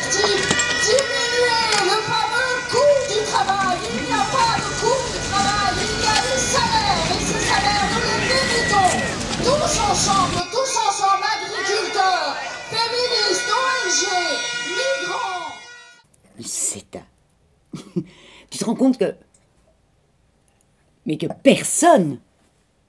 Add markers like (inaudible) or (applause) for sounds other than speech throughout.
diminuer le fameux coût du travail. Il n'y a pas de coût du travail, il y a des salaires. Et ces salaires, nous les méritons. Tous ensemble, tous ensemble, agriculteurs, féministes, ONG, migrants. Le CETA. (laughs) tu te rends compte que. Mais que personne.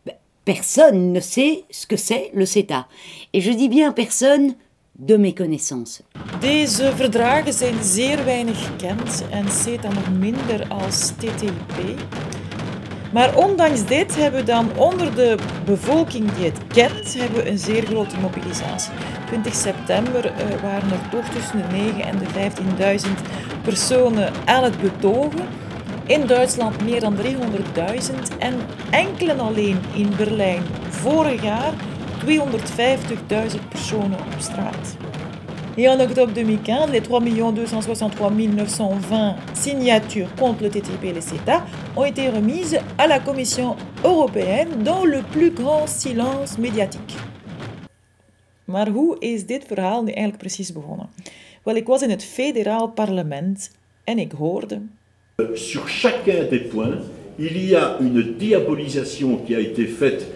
ben, Personne ne sait ce que c'est le CETA. Et je dis bien personne de mes connaissances. Deze verdragen zijn zeer weinig gekend en CETA nog minder als TTIP. Maar ondanks dit hebben we dan onder de bevolking die het kent, hebben we een zeer grote mobilisatie. 20 september eh, waren er toch tussen de 9 en de 15.000 personen aan het betogen. In Duitsland meer dan 300.000 en enkel en alleen in Berlijn vorig jaar 250.000 personen op straat. Et en octobre 2015, les 3 263 920 signatures contre le TTIP et le CETA ont été remises à la Commission européenne dans le plus grand silence médiatique. Maar hoe is dit verhaal nu eigenlijk precies begonnen? Wel, ik was in het federaal parlement en ik hoorde Sur chacun des points, il y a une diabolisation qui a été faite euh,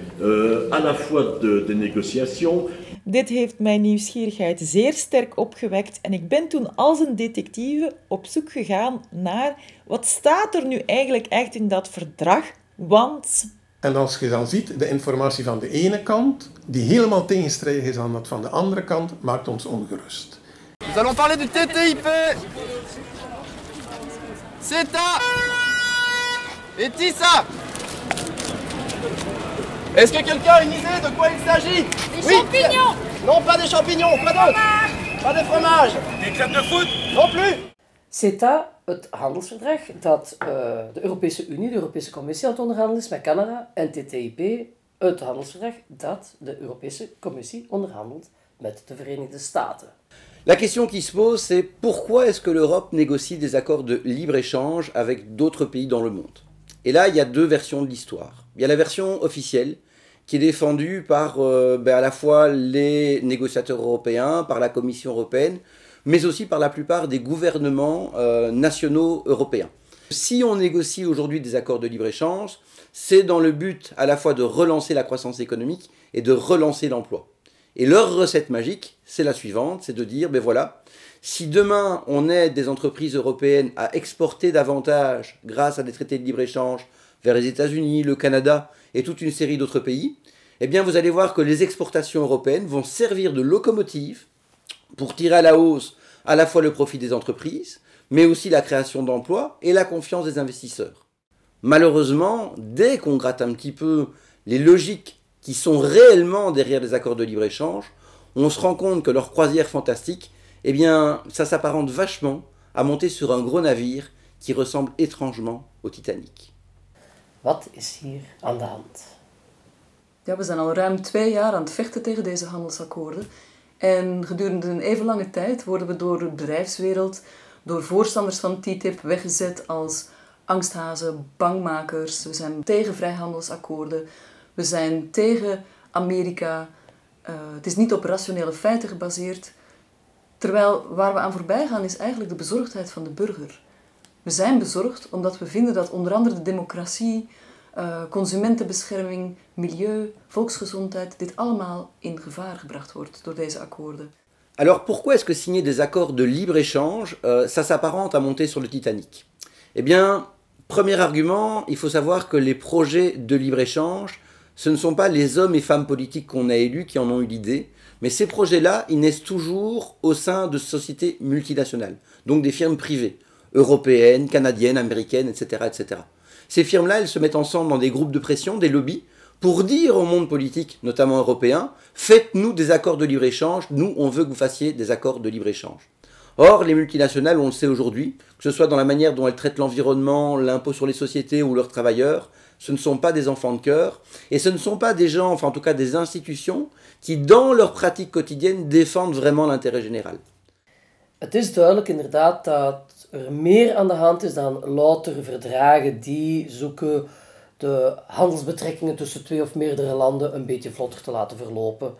à la fois de- des négociations, Dit heeft mijn nieuwsgierigheid zeer sterk opgewekt en ik ben toen als een detectieve op zoek gegaan naar wat staat er nu eigenlijk echt in dat verdrag, want En als je dan ziet, de informatie van de ene kant, die helemaal tegenstrijdig is aan dat van de andere kant, maakt ons ongerust. Nous allons parler du TTIP CETA Et TISA Est-ce que quelqu'un a une idée de quoi il s'agit Des champignons. Non, pas des champignons, pas d'autres. Pas des fromages Des clubs de foot. Non plus. CETA, het handelsverdrag dat eh, de Europese Unie, de Europese Commissie aan het onderhandelen is met Canada, en TTIP, het handelsverdrag dat de Europese Commissie onderhandelt met de Verenigde Staten. La question qui se pose, c'est pourquoi est-ce que l'Europe négocie des accords de libre-échange avec d'autres pays dans le monde? Et là, il y a deux versions de l'histoire. Il y a la version officielle, qui est défendue par euh, ben, à la fois les négociateurs européens, par la Commission européenne, mais aussi par la plupart des gouvernements euh, nationaux européens. Si on négocie aujourd'hui des accords de libre-échange, c'est dans le but à la fois de relancer la croissance économique et de relancer l'emploi. Et leur recette magique, c'est la suivante, c'est de dire, ben voilà, si demain on aide des entreprises européennes à exporter davantage grâce à des traités de libre-échange vers les États-Unis, le Canada et toute une série d'autres pays, eh vous allez voir que les exportations européennes vont servir de locomotive pour tirer à la hausse à la fois le profit des entreprises, mais aussi la création d'emplois et la confiance des investisseurs. Malheureusement, dès qu'on gratte un petit peu les logiques qui sont réellement derrière les accords de libre-échange, on se rend compte que leur croisière fantastique, eh bien, ça s'apparente vachement à monter sur un gros navire qui ressemble étrangement au Titanic. Wat is hier aan de hand? Ja, we zijn al ruim twee jaar aan het vechten tegen deze handelsakkoorden. En gedurende een even lange tijd worden we door de bedrijfswereld, door voorstanders van TTIP weggezet als angsthazen, bangmakers. We zijn tegen vrijhandelsakkoorden. We zijn tegen Amerika. Eh, het is niet op rationele feiten gebaseerd. Terwijl waar we aan voorbij gaan is eigenlijk de bezorgdheid van de burger. We zijn bezorgd omdat we vinden dat onder andere de democratie, eh, consumentenbescherming, milieu, volksgezondheid, dit allemaal in gevaar gebracht wordt door deze akkoorden. Alors pourquoi est-ce que signer des accords de libre-échange, euh, ça s'apparente à monter sur le Titanic? Eh bien, premier argument, il faut savoir que les projets de libre-échange, ce ne sont pas les hommes et femmes politiques qu'on a élus qui en ont eu l'idée, mais ces projets-là, ils naissent toujours au sein de sociétés multinationales, donc des firmes privées, européennes, canadiennes, américaines, etc. etc. Ces firmes-là, elles se mettent ensemble dans des groupes de pression, des lobbies, pour dire au monde politique, notamment européen, faites-nous des accords de libre-échange, nous, on veut que vous fassiez des accords de libre-échange. Or, les multinationales, on le sait aujourd'hui, que ce soit dans la manière dont elles traitent l'environnement, l'impôt sur les sociétés ou leurs travailleurs, ce ne sont pas des enfants de cœur, et ce ne sont pas des gens, enfin en tout cas des institutions, qui dans leur pratique quotidienne défendent vraiment l'intérêt général. Het is duidelijk inderdaad dat er meer aan de hand is dan louter verdragen die zoeken de handelsbetrekkingen tussen twee of meerdere landen een beetje vlotter te laten verlopen.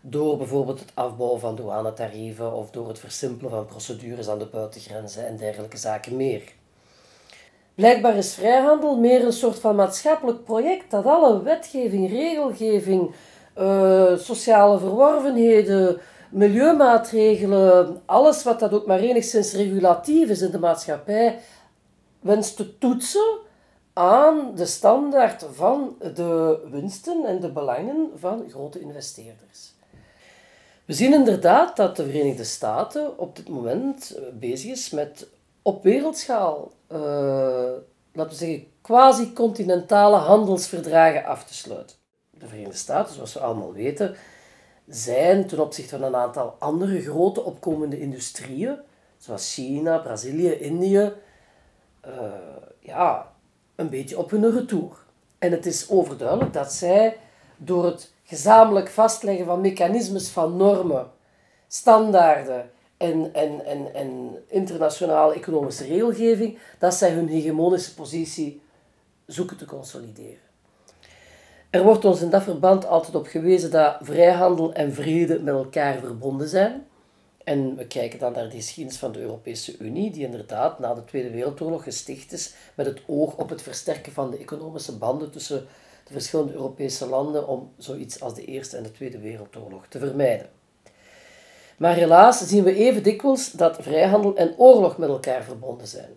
door bijvoorbeeld het afbouwen van douanetarieven of door het versimpelen van procedures aan de buitengrenzen en dergelijke zaken meer. Blijkbaar is vrijhandel meer een soort van maatschappelijk project dat alle wetgeving, regelgeving, uh, sociale verworvenheden, milieumaatregelen, alles wat dat ook maar enigszins regulatief is in de maatschappij, wenst te toetsen aan de standaard van de winsten en de belangen van grote investeerders. We zien inderdaad dat de Verenigde Staten op dit moment bezig is met op wereldschaal, uh, laten we zeggen, quasi-continentale handelsverdragen af te sluiten. De Verenigde Staten, zoals we allemaal weten, zijn ten opzichte van een aantal andere grote opkomende industrieën, zoals China, Brazilië, Indië, uh, ja, een beetje op hun retour. En het is overduidelijk dat zij door het gezamenlijk vastleggen van mechanismes van normen, standaarden en, en, en, en internationale economische regelgeving, dat zij hun hegemonische positie zoeken te consolideren. Er wordt ons in dat verband altijd op gewezen dat vrijhandel en vrede met elkaar verbonden zijn. En we kijken dan naar de geschiedenis van de Europese Unie, die inderdaad na de Tweede Wereldoorlog gesticht is met het oog op het versterken van de economische banden tussen de verschillende Europese landen om zoiets als de Eerste en de Tweede Wereldoorlog te vermijden. Maar helaas zien we even dikwijls dat vrijhandel en oorlog met elkaar verbonden zijn.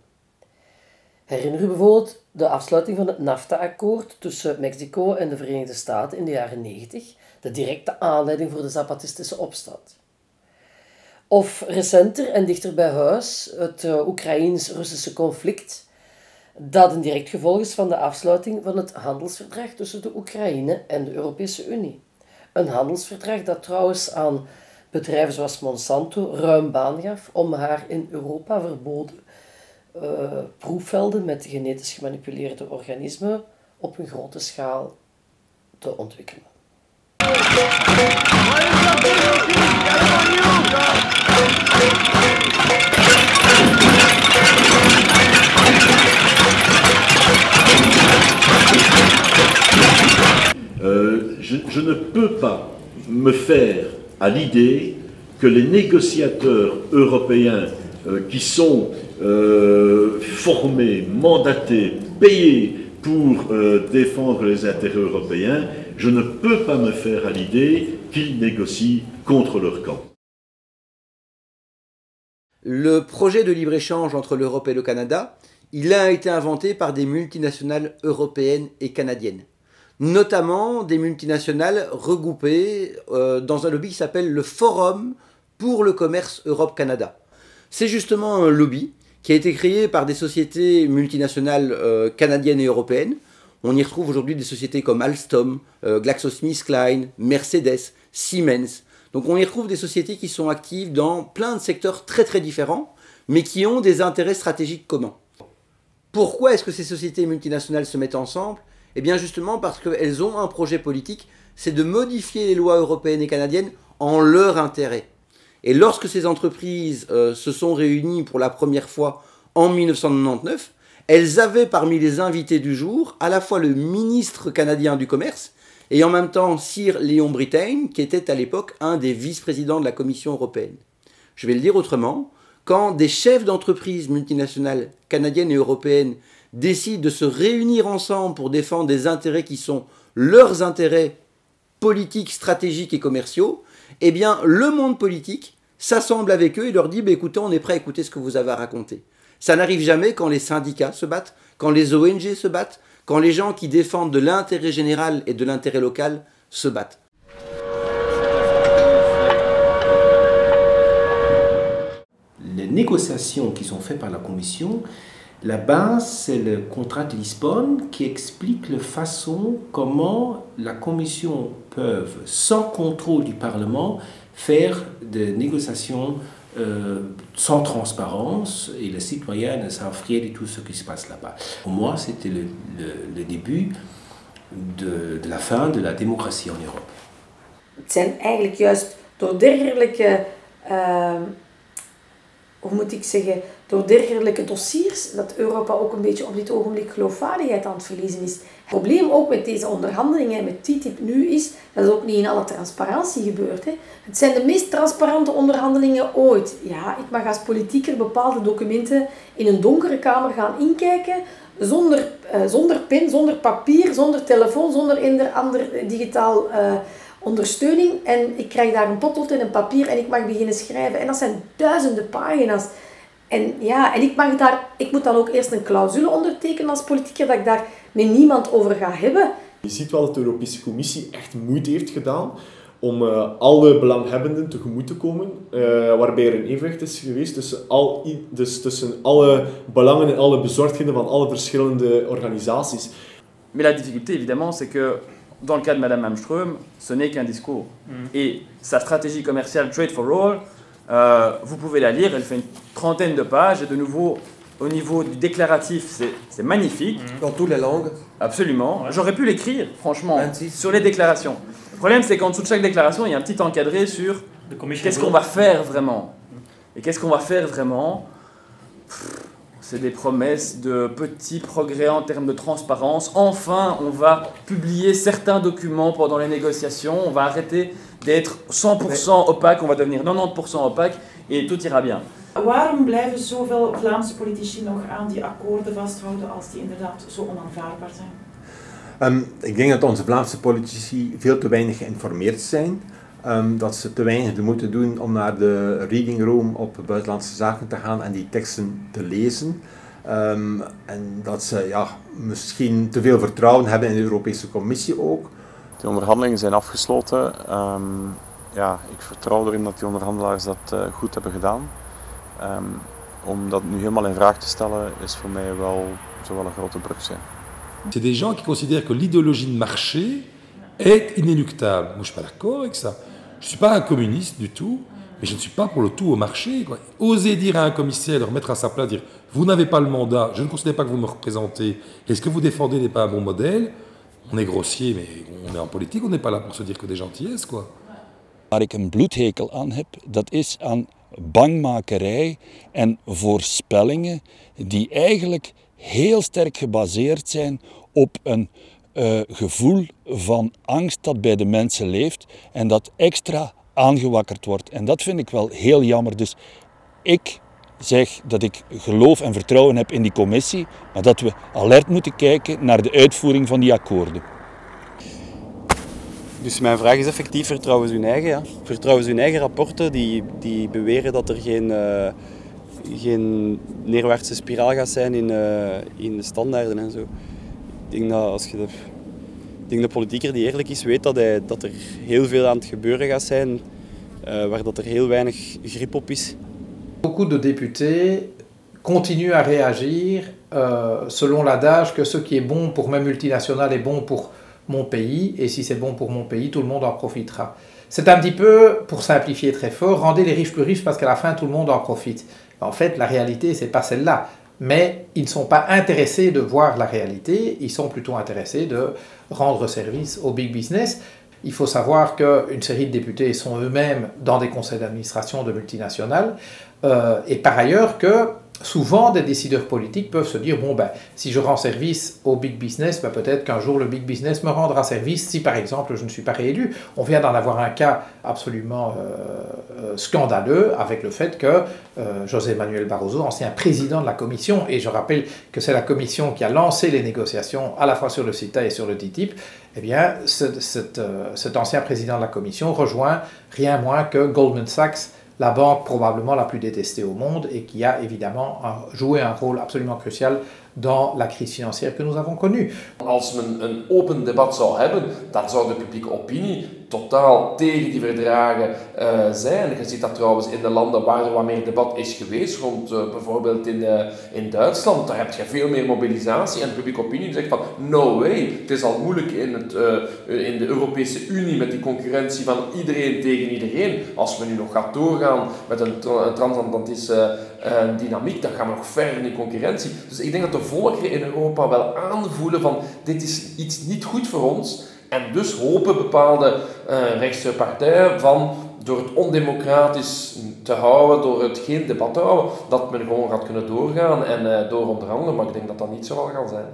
Herinner u bijvoorbeeld de afsluiting van het NAFTA-akkoord tussen Mexico en de Verenigde Staten in de jaren 90, de directe aanleiding voor de Zapatistische opstand. Of recenter en dichter bij huis het uh, Oekraïens-Russische conflict, dat een direct gevolg is van de afsluiting van het handelsverdrag tussen de Oekraïne en de Europese Unie. Een handelsverdrag dat trouwens aan bedrijven zoals Monsanto ruim baan gaf om haar in Europa verboden uh, proefvelden met genetisch gemanipuleerde organismen op een grote schaal te ontwikkelen. Euh, je, je, ne peux pas me faire à l'idée que les négociateurs européens euh, qui sont euh, formés, mandatés, payés pour euh, défendre les intérêts européens, je ne peux pas me faire à l'idée qu'ils négocient contre leur camp. Le projet de libre-échange entre l'Europe et le Canada, il a été inventé par des multinationales européennes et canadiennes, notamment des multinationales regroupées euh, dans un lobby qui s'appelle le Forum pour le commerce Europe-Canada. C'est justement un lobby qui a été créé par des sociétés multinationales euh, canadiennes et européennes. On y retrouve aujourd'hui des sociétés comme Alstom, euh, GlaxoSmithKline, Mercedes, Siemens, donc on y retrouve des sociétés qui sont actives dans plein de secteurs très très différents, mais qui ont des intérêts stratégiques communs. Pourquoi est-ce que ces sociétés multinationales se mettent ensemble? Eh bien justement parce qu'elles ont un projet politique, c'est de modifier les lois européennes et canadiennes en leur intérêt. Et lorsque ces entreprises euh, se sont réunies pour la première fois en 1999, elles avaient parmi les invités du jour à la fois le ministre canadien du commerce et en même temps Sir Léon Brittain, qui était à l'époque un des vice-présidents de la Commission européenne. Je vais le dire autrement, quand des chefs d'entreprise multinationales canadiennes et européennes décident de se réunir ensemble pour défendre des intérêts qui sont leurs intérêts politiques, stratégiques et commerciaux, eh bien le monde politique s'assemble avec eux et leur dit bah, écoutez, on est prêt à écouter ce que vous avez à raconter. Ça n'arrive jamais quand les syndicats se battent, quand les ONG se battent, quand les gens qui défendent de l'intérêt général et de l'intérêt local se battent. Les négociations qui sont faites par la Commission, la base, c'est le contrat de Lisbonne qui explique la façon comment la Commission peut, sans contrôle du Parlement, faire des négociations euh, sans transparence et les citoyens ne savent rien de tout ce qui se passe là-bas. Pour moi, c'était le, début de, la fin de la démocratie en Europe. Het door dergelijke, zeggen, door dergelijke dossiers, dat Europa ook een beetje op dit ogenblik geloofwaardigheid aan het verliezen is. Het probleem ook met deze onderhandelingen met TTIP nu is, dat het ook niet in alle transparantie gebeurt. Hè. Het zijn de meest transparante onderhandelingen ooit. Ja, ik mag als politieker bepaalde documenten in een donkere kamer gaan inkijken, zonder, uh, zonder pen, zonder papier, zonder telefoon, zonder ander digitaal uh, ondersteuning. En ik krijg daar een potlood en een papier en ik mag beginnen schrijven. En dat zijn duizenden pagina's. En ja, en ik, mag daar, ik moet dan ook eerst een clausule ondertekenen als politieker dat ik daar met niemand over ga hebben. Je ziet wel dat de Europese Commissie echt moeite heeft gedaan om uh, alle belanghebbenden tegemoet te komen, uh, waarbij er een evenwicht is geweest tussen, al, dus tussen alle belangen en alle bezorgdheden van alle verschillende organisaties. Mais la difficulté, évidemment, c'est que dans le cas de Madame Malmström, ce n'est qu'un discours. Mm. Et sa stratégie commerciale Trade for All, euh, vous pouvez la lire, elle fait une trentaine de pages, et de nouveau, au niveau du déclaratif, c'est magnifique. Dans toutes les langues Absolument. J'aurais pu l'écrire, franchement, sur les déclarations. Le problème, c'est qu'en dessous de chaque déclaration, il y a un petit encadré sur qu'est-ce qu'on va faire vraiment. Et qu'est-ce qu'on va faire vraiment? C'est des promesses de petits progrès en termes de transparence. Enfin, on va publier certains documents pendant les négociations. On va arrêter d'être 100% opaque. On va devenir 90% opaque et tout ira bien. Waarom blijven zoveel Vlaamse politici nog aan die akkoorden vasthouden als die inderdaad zo onaanvaardbaar zijn? Um, ik denk dat onze Vlaamse politici veel te weinig geïnformeerd zijn. Um, dat ze te weinig de moeite doen om naar de reading room op buitenlandse zaken te gaan en die teksten te lezen. Um, en dat ze ja, misschien te veel vertrouwen hebben in de Europese Commissie ook. De onderhandelingen zijn afgesloten. ja, ik vertrouw erin dat die onderhandelaars dat uh, goed hebben gedaan. Um, om dat nu helemaal in vraag te stellen is voor mij wel, zou wel een grote brug zijn. C'est des gens qui considèrent que l'idéologie de marché est inéluctable. Moi, je suis pas d'accord avec ça. Je suis pas un communiste du tout, mais je ne suis pas pour le tout au marché. Quoi. Oser dire à un commissaire, le remettre à sa place, dire vous n'avez pas le mandat, je ne considère pas que vous me représentez, est-ce que vous défendez n'est pas un bon modèle On est grossier, mais on est en politique, on n'est pas là pour se dire que des gentillesses, quoi. Waar ik een bloedhekel aan heb, dat is aan bangmakerij en voorspellingen die eigenlijk heel sterk gebaseerd zijn op een uh, gevoel van angst dat bij de mensen leeft en dat extra aangewakkerd wordt. En dat vind ik wel heel jammer. Dus ik zeg dat ik geloof en vertrouwen heb in die commissie, maar dat we alert moeten kijken naar de uitvoering van die akkoorden. Dus mijn vraag is effectief, vertrouwen ze hun eigen? Ja? Vertrouwen ze hun eigen rapporten die, die beweren dat er geen, uh, geen neerwaartse spiraal gaat zijn in, uh, in de standaarden en zo. Ik denk dat als je de, denk de politieker die eerlijk is, weet dat, hij, dat er heel veel aan het gebeuren gaat zijn, uh, waar dat er heel weinig grip op is. Beaucoup de députés continuent à réagir euh, selon l'adage que ce qui est bon pour mes multinationales est bon pour mon pays, et si c'est bon pour mon pays, tout le monde en profitera. C'est un petit peu, pour simplifier très fort, rendez les riches plus riches parce qu'à la fin, tout le monde en profite. En fait, la réalité, c'est pas celle-là. Mais ils ne sont pas intéressés de voir la réalité, ils sont plutôt intéressés de rendre service au big business. Il faut savoir qu'une série de députés sont eux-mêmes dans des conseils d'administration de multinationales, euh, et par ailleurs que souvent des décideurs politiques peuvent se dire bon ben si je rends service au big business, ben, peut-être qu'un jour le big business me rendra service si par exemple je ne suis pas réélu. On vient d'en avoir un cas absolument euh, euh, scandaleux avec le fait que José Manuel Barroso, ancien président de la commission, et je rappelle que c'est la commission qui a lancé les négociations à la fois sur le CETA et sur le TTIP, eh bien cet ancien président de la commission rejoint rien moins que Goldman Sachs la banque probablement la plus détestée au monde et qui a évidemment joué un rôle absolument crucial dans la crise financière que nous avons connue. Totaal tegen die verdragen uh, zijn. Je ziet dat trouwens in de landen waar er wat meer debat is geweest, rond uh, bijvoorbeeld in, uh, in Duitsland, daar heb je veel meer mobilisatie en publieke opinie zegt van no way, het is al moeilijk in, het, in de Europese Unie met die concurrentie van iedereen tegen iedereen. Als we nu nog gaan doorgaan met een, een transatlantische dynamiek, dan gaan we nog verder in die concurrentie. Dus ik denk dat de volkeren in Europa wel aanvoelen van dit is iets niet goed voor ons en dus hopen bepaalde uh, rechtse partijen van door het ondemocratisch te houden, door het geen debat te houden, dat men gewoon gaat kunnen doorgaan en uh, door onderhandelen. Maar ik denk dat dat niet zo wel gaat zijn.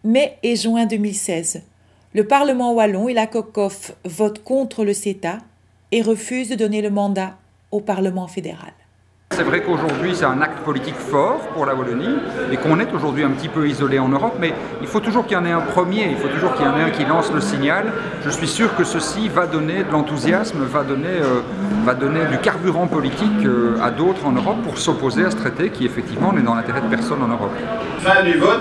Mai et juin 2016. Le Parlement wallon et la COCOF votent contre le CETA et refusent de donner le mandat au Parlement fédéral. C'est vrai qu'aujourd'hui c'est un acte politique fort pour la Wallonie et qu'on est aujourd'hui un petit peu isolé en Europe, mais il faut toujours qu'il y en ait un premier, il faut toujours qu'il y en ait un qui lance le signal. Je suis sûr que ceci va donner de l'enthousiasme, va, donner, euh, va donner du carburant politique euh, à d'autres en Europe pour s'opposer à ce traité qui effectivement n'est dans l'intérêt de personne en Europe. Fin du vote,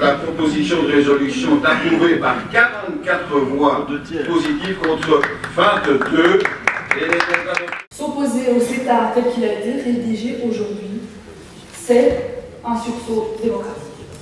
la proposition de résolution est approuvée par 44 voix positives contre 22 S'opposer au CETA tel qu'il a été rédigé aujourd'hui, c'est un sursaut.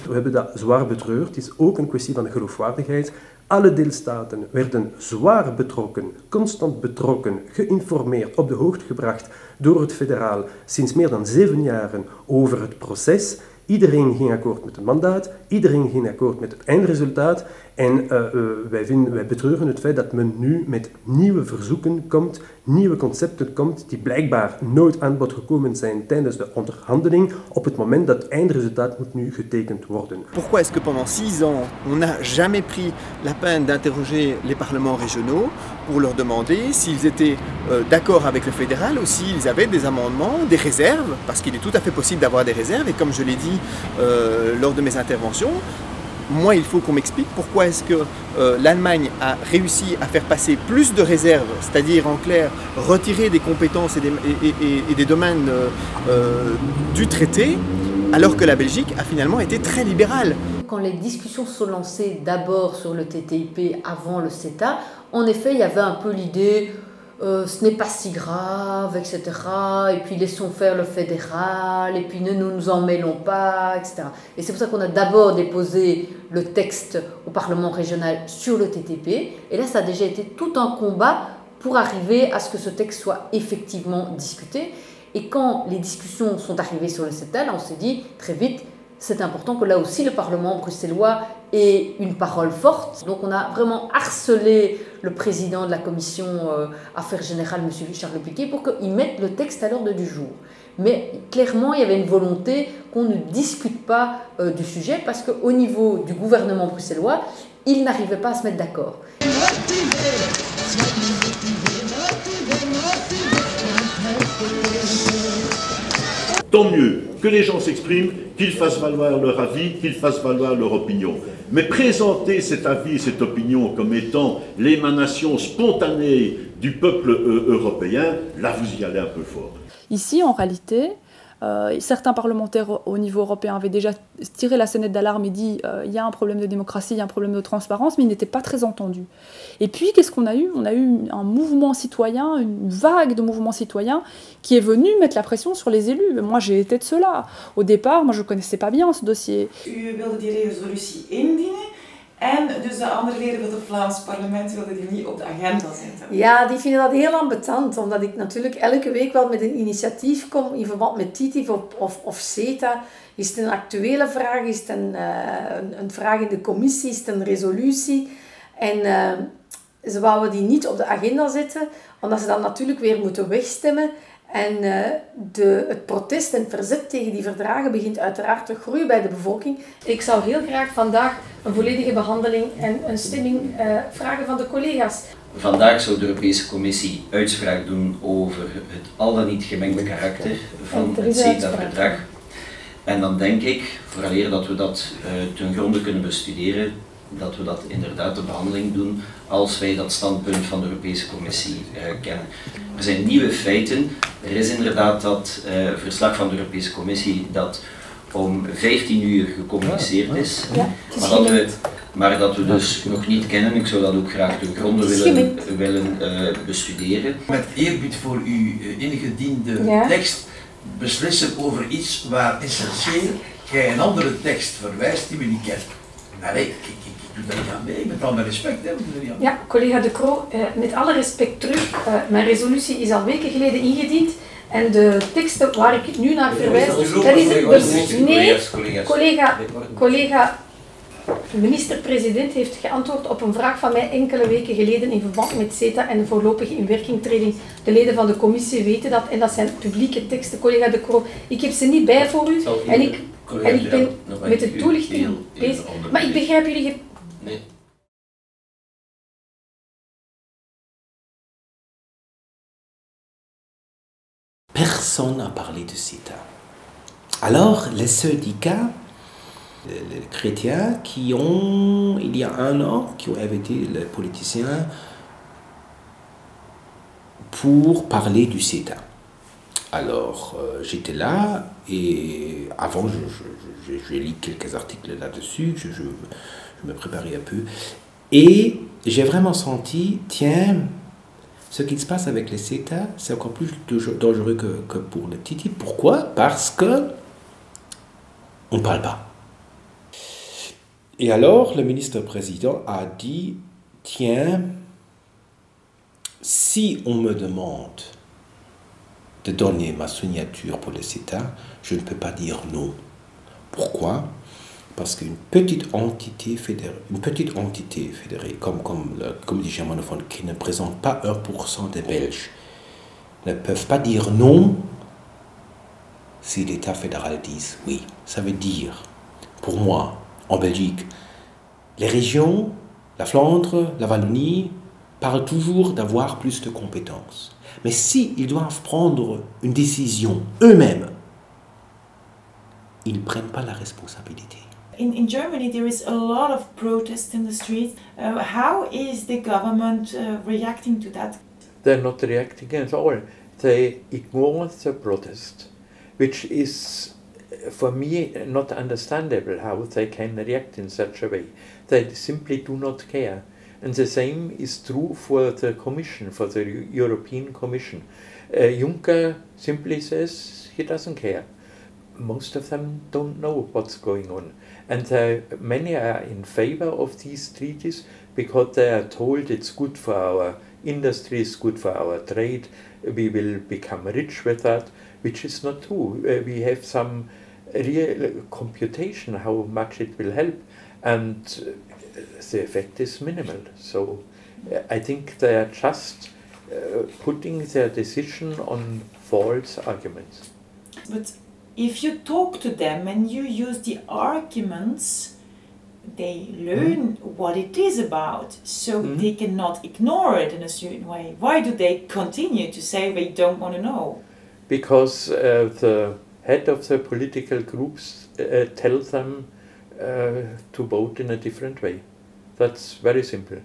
We hebben dat zwaar betreurd. Het is ook een kwestie van geloofwaardigheid. Alle deelstaten werden zwaar betrokken, constant betrokken, geïnformeerd, op de hoogte gebracht door het federaal sinds meer dan zeven jaren over het proces. Iedereen ging akkoord met het mandaat, iedereen ging akkoord met het eindresultaat. En uh, uh, wij, vinden, wij betreuren het feit dat men nu met nieuwe verzoeken komt, nieuwe concepten komt, die blijkbaar nooit aan bod gekomen zijn tijdens de onderhandeling, op het moment dat het eindresultaat moet nu getekend worden. Pourquoi est-ce que pendant six ans, on n'a jamais pris la peine d'interroger les parlements régionaux pour leur demander s'ils étaient euh, d'accord avec le fédéral ou s'ils avaient des amendements, des réserves, parce qu'il est tout à fait possible d'avoir des réserves, et comme je l'ai dit euh, lors de mes interventions, moi, il faut qu'on m'explique pourquoi est-ce que euh, l'Allemagne a réussi à faire passer plus de réserves, c'est-à-dire en clair retirer des compétences et des, domaines euh, euh, du traité, alors que la Belgique a finalement été très libérale. Quand les discussions sont lancées d'abord sur le TTIP avant le CETA, en effet, il y avait un peu l'idée euh, ce n'est pas si grave, etc. Et puis laissons faire le fédéral, et puis ne nous en mêlons pas, etc. Et c'est pour ça qu'on a d'abord déposé le texte au Parlement régional sur le TTP. Et là, ça a déjà été tout un combat pour arriver à ce que ce texte soit effectivement discuté. Et quand les discussions sont arrivées sur le CETA, on s'est dit très vite, c'est important que là aussi le Parlement bruxellois ait une parole forte. Donc on a vraiment harcelé le président de la commission euh, Affaires Générales, M. Charles Piquet, pour qu'il mette le texte à l'ordre du jour. Mais clairement, il y avait une volonté qu'on ne discute pas euh, du sujet parce qu'au niveau du gouvernement bruxellois, il n'arrivait pas à se mettre d'accord. Tant mieux que les gens s'expriment, qu'ils fassent valoir leur avis, qu'ils fassent valoir leur opinion. Mais présenter cet avis et cette opinion comme étant l'émanation spontanée du peuple euh, européen, là vous y allez un peu fort. Ici, en réalité, euh, certains parlementaires au niveau européen avaient déjà tiré la sonnette d'alarme et dit euh, il y a un problème de démocratie, il y a un problème de transparence, mais ils n'étaient pas très entendus. Et puis, qu'est-ce qu'on a eu? On a eu un mouvement citoyen, une vague de mouvements citoyens qui est venu mettre la pression sur les élus. Moi, j'ai été de ceux-là. Au départ, moi, je ne connaissais pas bien ce dossier. En dus de andere leden van het Vlaams parlement wilden die niet op de agenda zetten. Ja, die vinden dat heel ambetant, omdat ik natuurlijk elke week wel met een initiatief kom in verband met TTIP of, of, CETA. Is het een actuele vraag, is het een, uh, een, een, vraag in de commissie, is het een resolutie? En uh, ze wouden die niet op de agenda zetten, omdat ze dan natuurlijk weer moeten wegstemmen. En uh, de, het protest en het verzet tegen die verdragen begint uiteraard te groeien bij de bevolking. Ik zou heel graag vandaag een volledige behandeling en een stemming uh, vragen van de collega's. Vandaag zou de Europese Commissie uitspraak doen over het al dan niet gemengde karakter van het CETA-verdrag. En dan denk ik, vooraleer dat we dat uh, ten gronde kunnen bestuderen, dat we dat inderdaad de behandeling doen als wij dat standpunt van de Europese Commissie uh, kennen. Er zijn nieuwe feiten. Er is inderdaad dat uh, verslag van de Europese Commissie dat om 15 uur gecommuniceerd is, ja, maar, dat we, maar dat we dus nog niet kennen. Ik zou dat ook graag ten gronde willen, willen uh, bestuderen. Met eerbied voor uw ingediende ja. tekst beslissen over iets waar essentieel jij een andere tekst verwijst die we niet kennen. Nee, ik, ik, ik doe daar niet aan mee, met al mijn respect. Hè, ja, collega De Croo, eh, met alle respect terug. Uh, mijn resolutie is al weken geleden ingediend. En de teksten waar ik nu naar verwijs, dat is dus, nee, collega, collega, De minister-president heeft geantwoord op een vraag van mij enkele weken geleden in verband met CETA en de voorlopige inwerkingtreding. De leden van de commissie weten dat en dat zijn publieke teksten, collega De Croo. Ik heb ze niet bij voor u en ik, en ik ben met de toelichting bezig. Maar ik begrijp jullie... Personne n'a parlé de CETA. Alors, les syndicats, les, chrétiens qui ont, il y a un an, qui ont invité les politiciens pour parler du CETA. Alors, euh, j'étais là et avant, je lis quelques articles là-dessus, me préparais un peu. Et j'ai vraiment senti, tiens, ce qui se passe avec les CETA, c'est encore plus dangereux que, que pour le TTIP. Pourquoi? Parce que on ne parle pas. Et alors, le ministre-président a dit, tiens, si on me demande de donner ma signature pour le CETA, je ne peux pas dire non. Pourquoi? Parce qu'une petite entité fédérée, une petite entité fédérée, comme, comme la Comédie germanophone, qui ne présente pas 1% des Belges, ne peuvent pas dire non si l'État fédéral dit oui. Ça veut dire, pour moi, en Belgique, les régions, la Flandre, la Wallonie, parlent toujours d'avoir plus de compétences. Mais s'ils ils doivent prendre une décision eux-mêmes, ils ne prennent pas la responsabilité. In, in Germany, there is a lot of protest in the streets. Uh, how is the government uh, reacting to that? They're not reacting at all. They ignore the protest, which is, for me, not understandable how they can react in such a way. They simply do not care. And the same is true for the Commission, for the European Commission. Uh, Juncker simply says he doesn't care. Most of them don't know what's going on. And uh, many are in favor of these treaties because they are told it's good for our industry, it's good for our trade, we will become rich with that, which is not true. Uh, we have some real computation how much it will help, and the effect is minimal. So I think they are just uh, putting their decision on false arguments. But if you talk to them and you use the arguments, they learn mm. what it is about, so mm. they cannot ignore it in a certain way. Why do they continue to say they don't want to know? Because uh, the head of the political groups uh, tell them uh, to vote in a different way. That's very simple.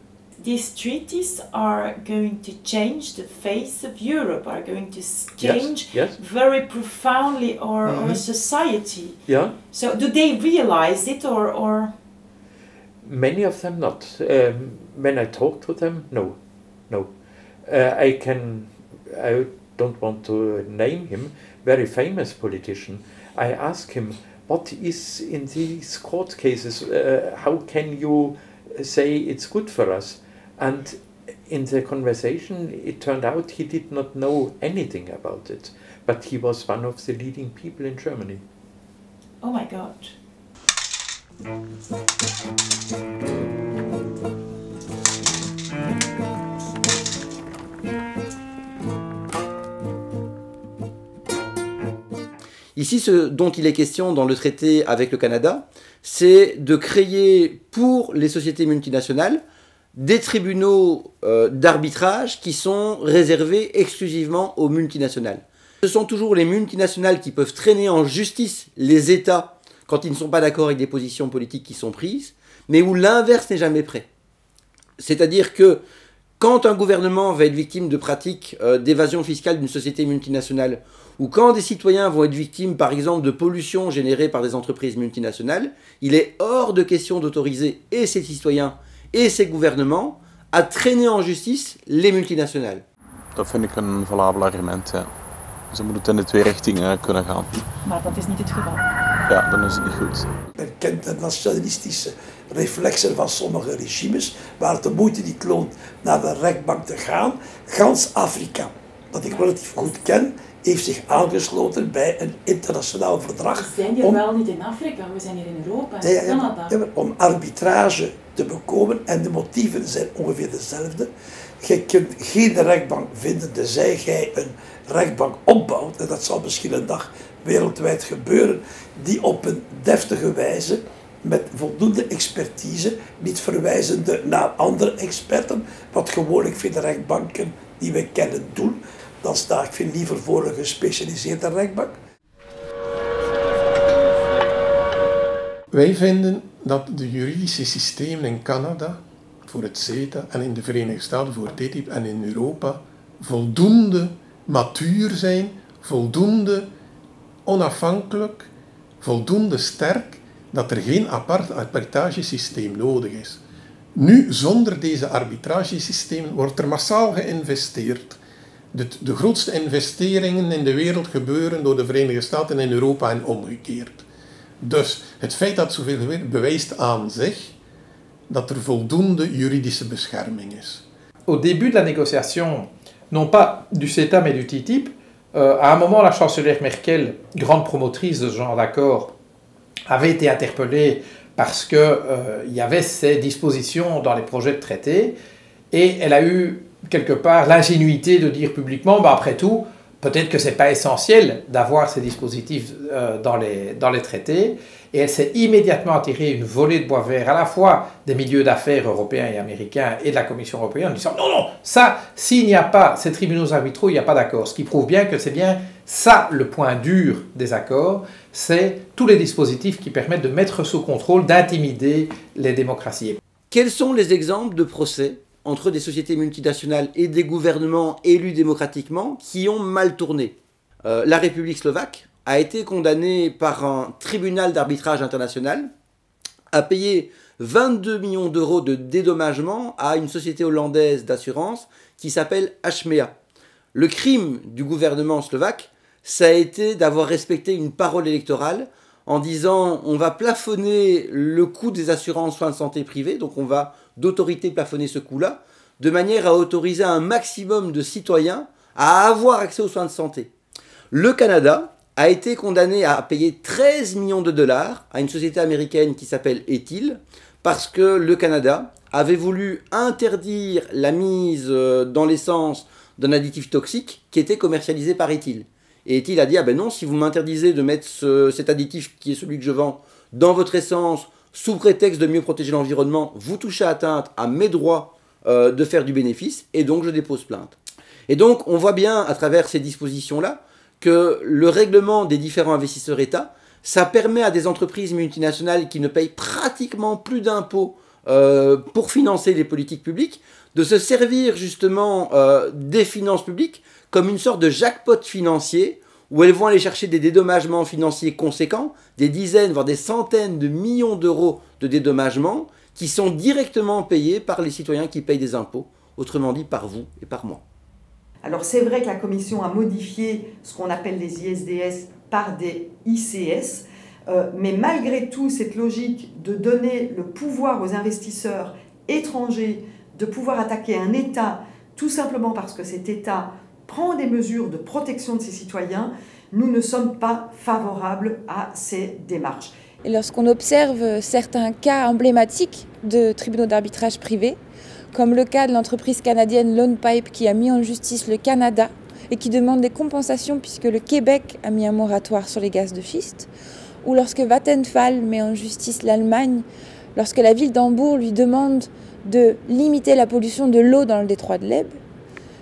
These treaties are going to change the face of Europe, are going to change yes, yes. very profoundly our, Mhm. our society. Yeah. So do they realize it or, or Many of them not. Um, when I talk to them, no, no. Uh, I can. I don't want to name him. Very famous politician. I ask him, what is in these court cases? Uh, how can you say it's good for us? And in the conversation, it turned out he did not know anything about it, but he was one of the leading people in Germany. oh my god. Ici, ce dont il est question dans le traité avec le Canada, c'est de créer pour les sociétés multinationales des tribunaux euh, d'arbitrage qui sont réservés exclusivement aux multinationales. Ce sont toujours les multinationales qui peuvent traîner en justice les États quand ils ne sont pas d'accord avec des positions politiques qui sont prises, mais où l'inverse n'est jamais prêt. C'est-à-dire que quand un gouvernement va être victime de pratiques euh, d'évasion fiscale d'une société multinationale, ou quand des citoyens vont être victimes, par exemple, de pollution générée par des entreprises multinationales, il est hors de question d'autoriser et ces citoyens et ces gouvernements à traîner en justice les multinationales. Dat vind ik een valabel argument, ja. Ze moeten het in de twee richtingen kunnen gaan. Maar dat is niet het geval. Ja, dan is het niet goed. Men kent de nationalistische reflexen van sommige regimes, waar het de moeite niet loont naar de rechtbank te gaan. Gans Afrika dat ik relatief goed ken, heeft zich aangesloten bij een internationaal verdrag. We zijn hier om, wel niet in Afrika, we zijn hier in Europa, in Ja, Canada. ja, om arbitrage te bekomen en de motieven zijn ongeveer dezelfde. Je kunt geen rechtbank vinden tenzij jij een rechtbank opbouwt, en dat zal misschien een dag wereldwijd gebeuren, die op een deftige wijze met voldoende expertise, niet verwijzende naar andere experten, wat gewoonlijk veel de rechtbanken die we kennen doen. Dan sta ik veel liever voor een gespecialiseerde rechtbank. Wij vinden dat de juridische systemen in Canada voor het CETA en in de Verenigde Staten voor TTIP en in Europa voldoende matuur zijn, voldoende onafhankelijk, voldoende sterk, dat er geen apart arbitragesysteem nodig is. Nu, zonder deze arbitragesystemen, wordt er massaal geïnvesteerd. De, de grootste investeringen in de wereld gebeuren door de Verenigde Staten in Europa en omgekeerd. Dus het feit dat zoveel gebeurt, bewijst aan zich dat er voldoende juridische bescherming is. Au début de la négociation, non pas du CETA mais du TTIP, euh, à un moment la chancelière Merkel, grande promotrice de ce genre d'accord, avait été interpellée parce qu'il euh, y avait ces dispositions dans les projets de traité et elle a eu quelque part l'ingénuité de dire publiquement, bah, après tout, peut-être que ce n'est pas essentiel d'avoir ces dispositifs euh, dans, les, dans les traités. Et elle s'est immédiatement attirée une volée de bois vert à la fois des milieux d'affaires européens et américains et de la Commission européenne en disant non, non, ça, s'il n'y a pas ces tribunaux arbitraux, il n'y a pas d'accord. Ce qui prouve bien que c'est bien ça le point dur des accords, c'est tous les dispositifs qui permettent de mettre sous contrôle, d'intimider les démocraties. Quels sont les exemples de procès entre des sociétés multinationales et des gouvernements élus démocratiquement qui ont mal tourné Euh, La République slovaque a été condamnée par un tribunal d'arbitrage international à payer 22 millions d'euros de dédommagement à une société hollandaise d'assurance qui s'appelle Achmea. Le crime du gouvernement slovaque, ça a été d'avoir respecté une parole électorale en disant on va plafonner le coût des assurances soins de santé privées, donc on va d'autorité plafonner ce coût-là, de manière à autoriser un maximum de citoyens à avoir accès aux soins de santé. Le Canada a été condamné à payer 13 millions de dollars à une société américaine qui s'appelle Ethyl, parce que le Canada avait voulu interdire la mise euh, dans l'essence d'un additif toxique qui était commercialisé par Ethyl. Et Ethyl a dit, ah ben non, si vous m'interdisez de mettre ce- cet additif qui est celui que je vends dans votre essence sous prétexte de mieux protéger l'environnement, vous touchez atteinte à mes droits euh, de faire du bénéfice, et donc je dépose plainte. Et donc on voit bien à travers ces dispositions-là que le règlement des différents investisseurs États, ça permet à des entreprises multinationales qui ne payent pratiquement plus d'impôts euh, pour financer les politiques publiques, de se servir justement euh, des finances publiques comme une sorte de jackpot financier où elles vont aller chercher des dédommagements financiers conséquents, des dizaines, voire des centaines de millions d'euros de dédommagements qui sont directement payés par les citoyens qui payent des impôts, autrement dit par vous et par moi. Alors c'est vrai que la Commission a modifié ce qu'on appelle les ISDS par des ICS, euh, mais malgré tout cette logique de donner le pouvoir aux investisseurs étrangers de pouvoir attaquer un État tout simplement parce que cet État prend des mesures de protection de ses citoyens, nous ne sommes pas favorables à ces démarches. Et lorsqu'on observe certains cas emblématiques de tribunaux d'arbitrage privés, comme le cas de l'entreprise canadienne Lone Pipe qui a mis en justice le Canada et qui demande des compensations puisque le Québec a mis un moratoire sur les gaz de schiste, ou lorsque Vattenfall met en justice l'Allemagne, lorsque la ville d'Hambourg lui demande de limiter la pollution de l'eau dans le détroit de l'Elbe,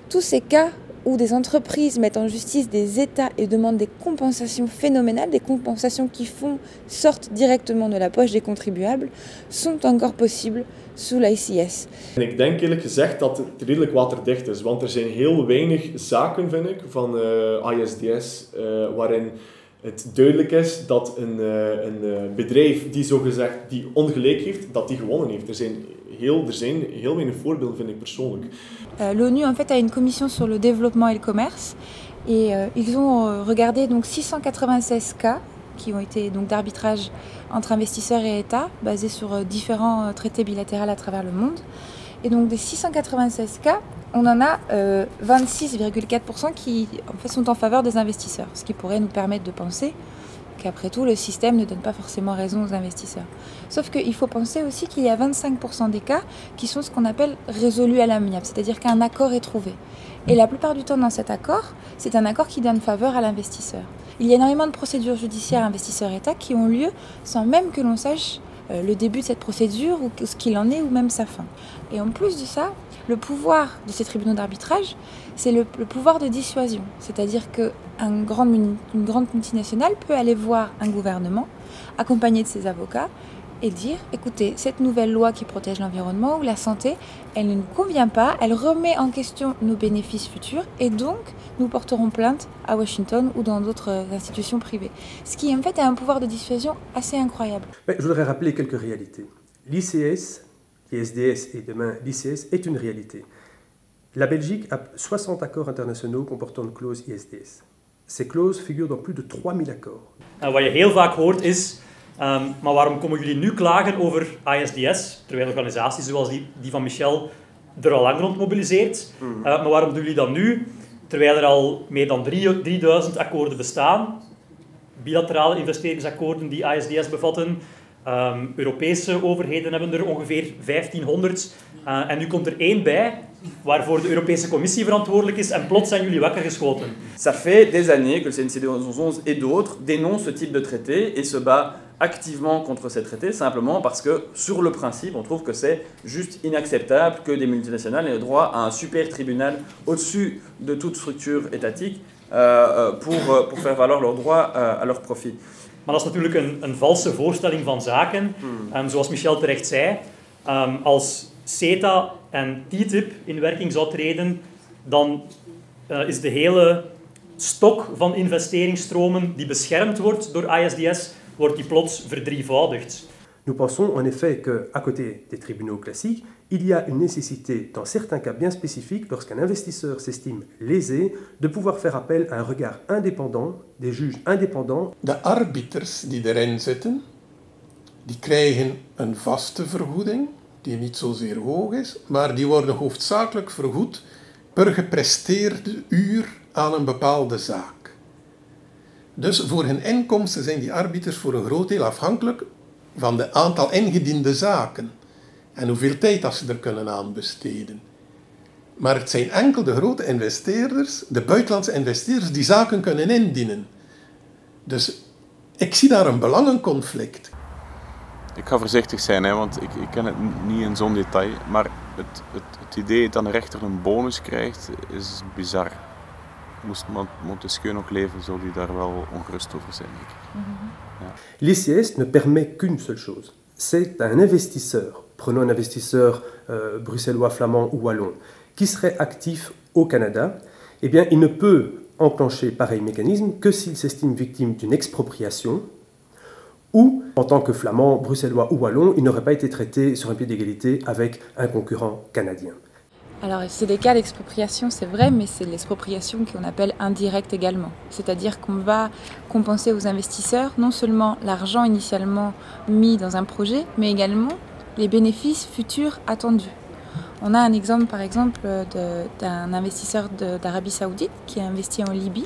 tous ces cas où des entreprises mettent en justice des États et demandent des compensations phénoménales, des compensations qui font, sortent directement de la poche des contribuables, sont encore possibles sous l'ICS. Ik denk eerlijk gezegd dat het redelijk waterdicht is, want er zijn heel weinig zaken, vind ik, van eh, ISDS eh, waarin het duidelijk is dat een, eh, een bedrijf die zogezegd die ongelijk heeft, dat die gewonnen heeft. Er zijn heel, er zijn heel weinig voorbeelden, vind ik persoonlijk. Euh, L'ONU en fait a une commission sur le développement et le commerce et euh, ils ont euh, regardé donc 696 cas qui ont été d'arbitrage entre investisseurs et États basés sur différents traités bilatéraux à travers le monde Et donc des 696 cas, on en a 26,4% qui en fait, sont en faveur des investisseurs, ce qui pourrait nous permettre de penser qu'après tout, le système ne donne pas forcément raison aux investisseurs. Sauf qu'il faut penser aussi qu'il y a 25% des cas qui sont ce qu'on appelle résolus à l'amiable, c'est-à-dire qu'un accord est trouvé. Et la plupart du temps dans cet accord, c'est un accord qui donne faveur à l'investisseur. Il y a énormément de procédures judiciaires investisseurs-État qui ont lieu sans même que l'on sache euh, le début de cette procédure ou ce qu'il en est ou même sa fin. Et en plus de ça, le pouvoir de ces tribunaux d'arbitrage, c'est le, pouvoir de dissuasion. C'est-à-dire qu'une grande, une grande multinationale peut aller voir un gouvernement, accompagné de ses avocats, et dire, écoutez, cette nouvelle loi qui protège l'environnement ou la santé, elle ne nous convient pas, elle remet en question nos bénéfices futurs et donc nous porterons plainte à Washington ou dans d'autres institutions privées. Ce qui en fait a un pouvoir de dissuasion assez incroyable. je voudrais rappeler quelques réalités. L'ICS, l'ISDS et demain l'ICS est une réalité. La Belgique a 60 accords internationaux comportant une clause ISDS. Ces clauses figurent dans plus de 3000 accords. En wat je heel vaak hoort is Um, maar waarom komen jullie nu klagen over ISDS, terwijl organisaties zoals die, die van Michel er al lang rond mobiliseert? Mm. Uh, maar waarom doen jullie dat nu, terwijl er al meer dan 3000 akkoorden bestaan? Bilaterale investeringsakkoorden die ISDS bevatten. Um, Europese overheden hebben er ongeveer 1500. Uh, en nu komt er één bij, waarvoor de Europese Commissie verantwoordelijk is, en plots zijn jullie wakker geschoten. Ça fait des années que le CNCD 11 et d'autres dénoncent ce type de traité et se bat activement contre ces traités, simplement parce que, sur le principe, on trouve que c'est juste inacceptable que des multinationales aient le droit à un super tribunal au-dessus de toute structure étatique euh, euh pour, euh, pour faire valoir leurs droits euh, à leur profit. Maar dat is natuurlijk een, een valse voorstelling van zaken. Hmm. Um, zoals Michel terecht zei, um, als CETA en TTIP in werking zou treden, dan uh, is de hele stok van investeringsstromen die beschermd wordt door ISDS wordt die plots verdrievoudigd. Nous pensons en effet qu'à côté des tribunaux classiques, il y a une nécessité, dans certains cas bien spécifiques, lorsqu'un investisseur s'estime lésé, de pouvoir faire appel à un regard indépendant, des juges indépendants. De arbiters die erin zitten, die krijgen een vaste vergoeding, die niet zozeer hoog is, maar die worden hoofdzakelijk vergoed per gepresteerde uur aan een bepaalde zaak. Dus voor hun inkomsten zijn die arbiters voor een groot deel afhankelijk van de aantal ingediende zaken en hoeveel tijd dat ze er kunnen aan besteden. Maar het zijn enkel de grote investeerders, de buitenlandse investeerders, die zaken kunnen indienen. Dus ik zie daar een belangenconflict. Ik ga voorzichtig zijn, hè, want ik, ik ken het niet in zo'n detail. Maar het, het, het idee dat een rechter een bonus krijgt, is bizar. moest Montesquieu nog leven, zou hij daar wel ongerust over zijn. Mm -hmm. L'ICS ne permet qu'une seule chose. C'est un investisseur, prenons un investisseur euh, bruxellois, flamand ou wallon, qui serait actif au Canada, eh bien, il ne peut enclencher pareil mécanisme que s'il s'estime victime d'une expropriation ou, en tant que flamand, bruxellois ou wallon, il n'aurait pas été traité sur un pied d'égalité avec un concurrent canadien. Alors, c'est des cas d'expropriation, c'est vrai, mais c'est l'expropriation qu'on appelle indirecte également. C'est-à-dire qu'on va compenser aux investisseurs non seulement l'argent initialement mis dans un projet, mais également les bénéfices futurs attendus. On a un exemple, par exemple, d'un investisseur d'Arabie Saoudite qui a investi en Libye.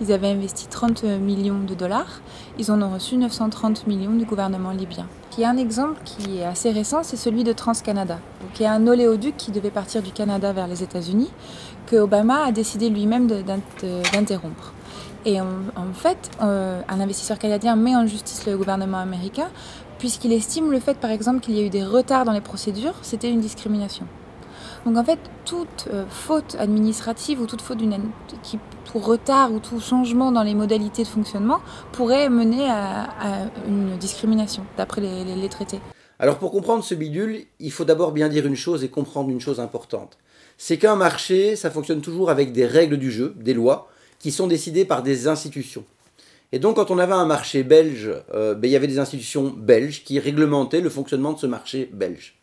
Ils avaient investi 30 millions de dollars. Ils en ont reçu 930 millions du gouvernement libyen. Il y a un exemple qui est assez récent, c'est celui de TransCanada. Il y a un oléoduc qui devait partir du Canada vers les États-Unis, que Obama a décidé lui-même d'interrompre. Et en, fait, euh, un investisseur canadien met en justice le gouvernement américain, puisqu'il estime le fait, par exemple, qu'il y a eu des retards dans les procédures, c'était une discrimination. Donc en fait, toute euh, faute administrative ou toute faute qui, tout retard ou tout changement dans les modalités de fonctionnement pourrait mener à, une discrimination, d'après les traités. Alors pour comprendre ce bidule, il faut d'abord bien dire une chose et comprendre une chose importante. C'est qu'un marché, ça fonctionne toujours avec des règles du jeu, des lois, qui sont décidées par des institutions. Et donc quand on avait un marché belge, euh, ben, il y avait des institutions belges qui réglementaient le fonctionnement de ce marché belge.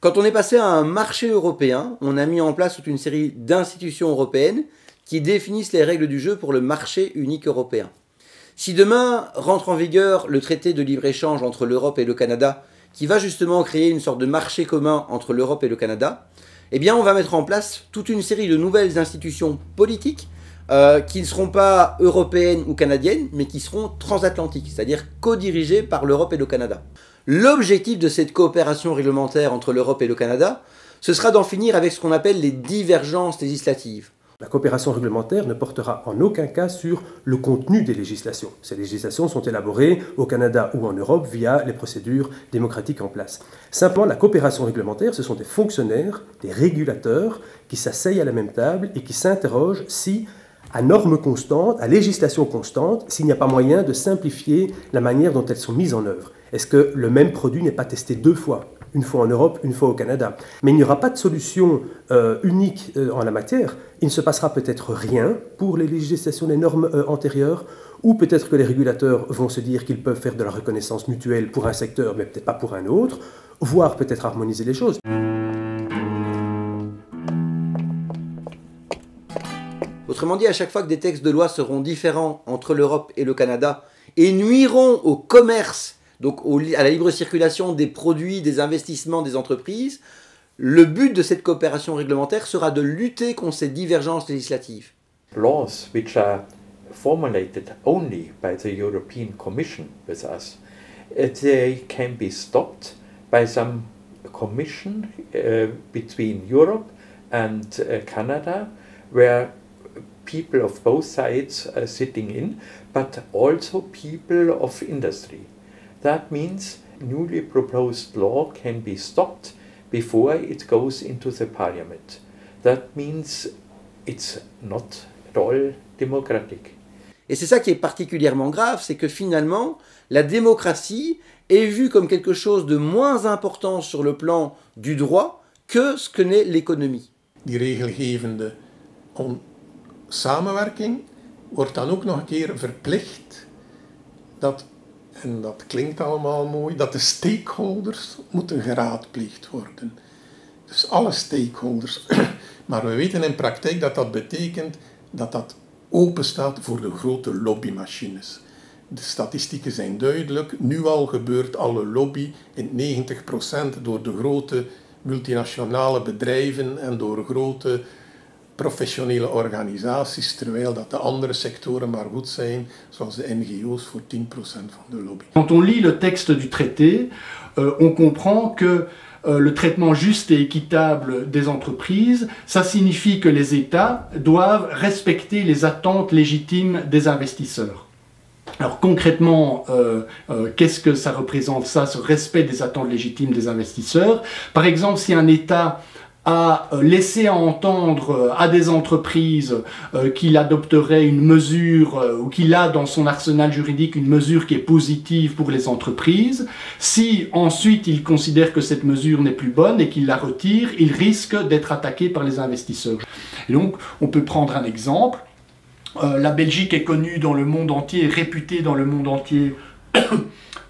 Quand on est passé à un marché européen, on a mis en place toute une série d'institutions européennes qui définissent les règles du jeu pour le marché unique européen. Si demain rentre en vigueur le traité de libre-échange entre l'Europe et le Canada, qui va justement créer une sorte de marché commun entre l'Europe et le Canada, eh bien on va mettre en place toute une série de nouvelles institutions politiques euh, qui ne seront pas européennes ou canadiennes, mais qui seront transatlantiques, c'est-à-dire co-dirigées par l'Europe et le Canada. L'objectif de cette coopération réglementaire entre l'Europe et le Canada, ce sera d'en finir avec ce qu'on appelle les divergences législatives. La coopération réglementaire ne portera en aucun cas sur le contenu des législations. Ces législations sont élaborées au Canada ou en Europe via les procédures démocratiques en place. Simplement, la coopération réglementaire, ce sont des fonctionnaires, des régulateurs qui s'asseyent à la même table et qui s'interrogent si, à normes constantes, à législation constante, s'il n'y a pas moyen de simplifier la manière dont elles sont mises en œuvre. Est-ce que le même produit n'est pas testé deux fois une fois en Europe, une fois au Canada? Mais il n'y aura pas de solution euh, unique euh, en la matière. Il ne se passera peut-être rien pour les législations des normes euh, antérieures, ou peut-être que les régulateurs vont se dire qu'ils peuvent faire de la reconnaissance mutuelle pour un secteur, mais peut-être pas pour un autre, voire peut-être harmoniser les choses. Autrement dit, à chaque fois que des textes de loi seront différents entre l'Europe et le Canada et nuiront au commerce donc à la libre circulation des produits, des investissements des entreprises, le but de cette coopération réglementaire sera de lutter contre ces divergences législatives. Laws which are formulated only by the European Commission with us, uh, they can be stopped by some commission uh, between Europe and uh, Canada, where people of both sides are sitting in, but also people of industry. That means newly proposed law can be stopped before it goes into the parliament. That means it's not at all democratic. Et c'est ça qui est particulièrement grave, c'est que finalement, la démocratie est vue comme quelque chose de moins important sur le plan du droit que ce que n'est l'économie. Die regelgevende samenwerking wordt dan ook nog een keer verplicht dat en dat klinkt allemaal mooi, dat de stakeholders moeten geraadpleegd worden. Dus alle stakeholders. (clears throat) Maar we weten in praktijk dat dat betekent dat dat open staat voor de grote lobbymachines. De statistieken zijn duidelijk. Nu al gebeurt alle lobby in 90% door de grote multinationale bedrijven en door grote professionele organisaties, terwijl dat de andere sectoren maar goed zijn, zoals de NGO's voor 10% van de lobby. Quand on lit le texte du traité, euh, on comprend que euh, le traitement juste et équitable des entreprises, ça signifie que les États doivent respecter les attentes légitimes des investisseurs. Alors concrètement, euh, qu'est-ce que ça représente ça, ce respect des attentes légitimes des investisseurs? Par exemple, si un État a euh, laissé entendre euh, à des entreprises euh, qu'il adopterait une mesure ou qu'il a dans son arsenal juridique une mesure qui est positive pour les entreprises. Si ensuite il considère que cette mesure n'est plus bonne et qu'il la retire, il risque d'être attaqué par les investisseurs. Donc on peut prendre un exemple. la Belgique est connue dans le monde entier, réputée dans le monde entier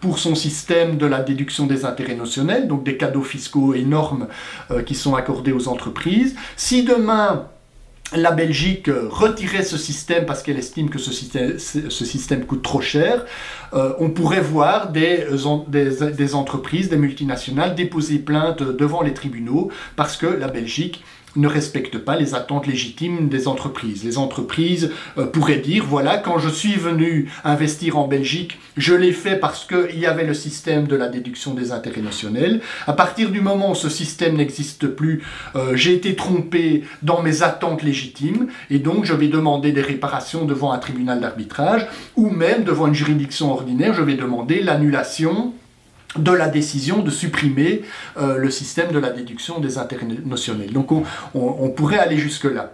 pour son système de la déduction des intérêts notionnels, donc des cadeaux fiscaux énormes euh, qui sont accordés aux entreprises. Si demain la Belgique retirait ce système parce qu'elle estime que ce système, coûte trop cher, euh, on pourrait voir des entreprises, des multinationales déposer plainte devant les tribunaux parce que la Belgique ne respectent pas les attentes légitimes des entreprises. Les entreprises euh, pourraient dire, voilà, quand je suis venu investir en Belgique, je l'ai fait parce qu'il y avait le système de la déduction des intérêts notionnels. À partir du moment où ce système n'existe plus, euh, j'ai été trompé dans mes attentes légitimes et donc je vais demander des réparations devant un tribunal d'arbitrage ou même devant une juridiction ordinaire, je vais demander l'annulation de la décision de supprimer euh, le système de la déduction des intérêts notionnels. Donc on, pourrait aller jusque-là.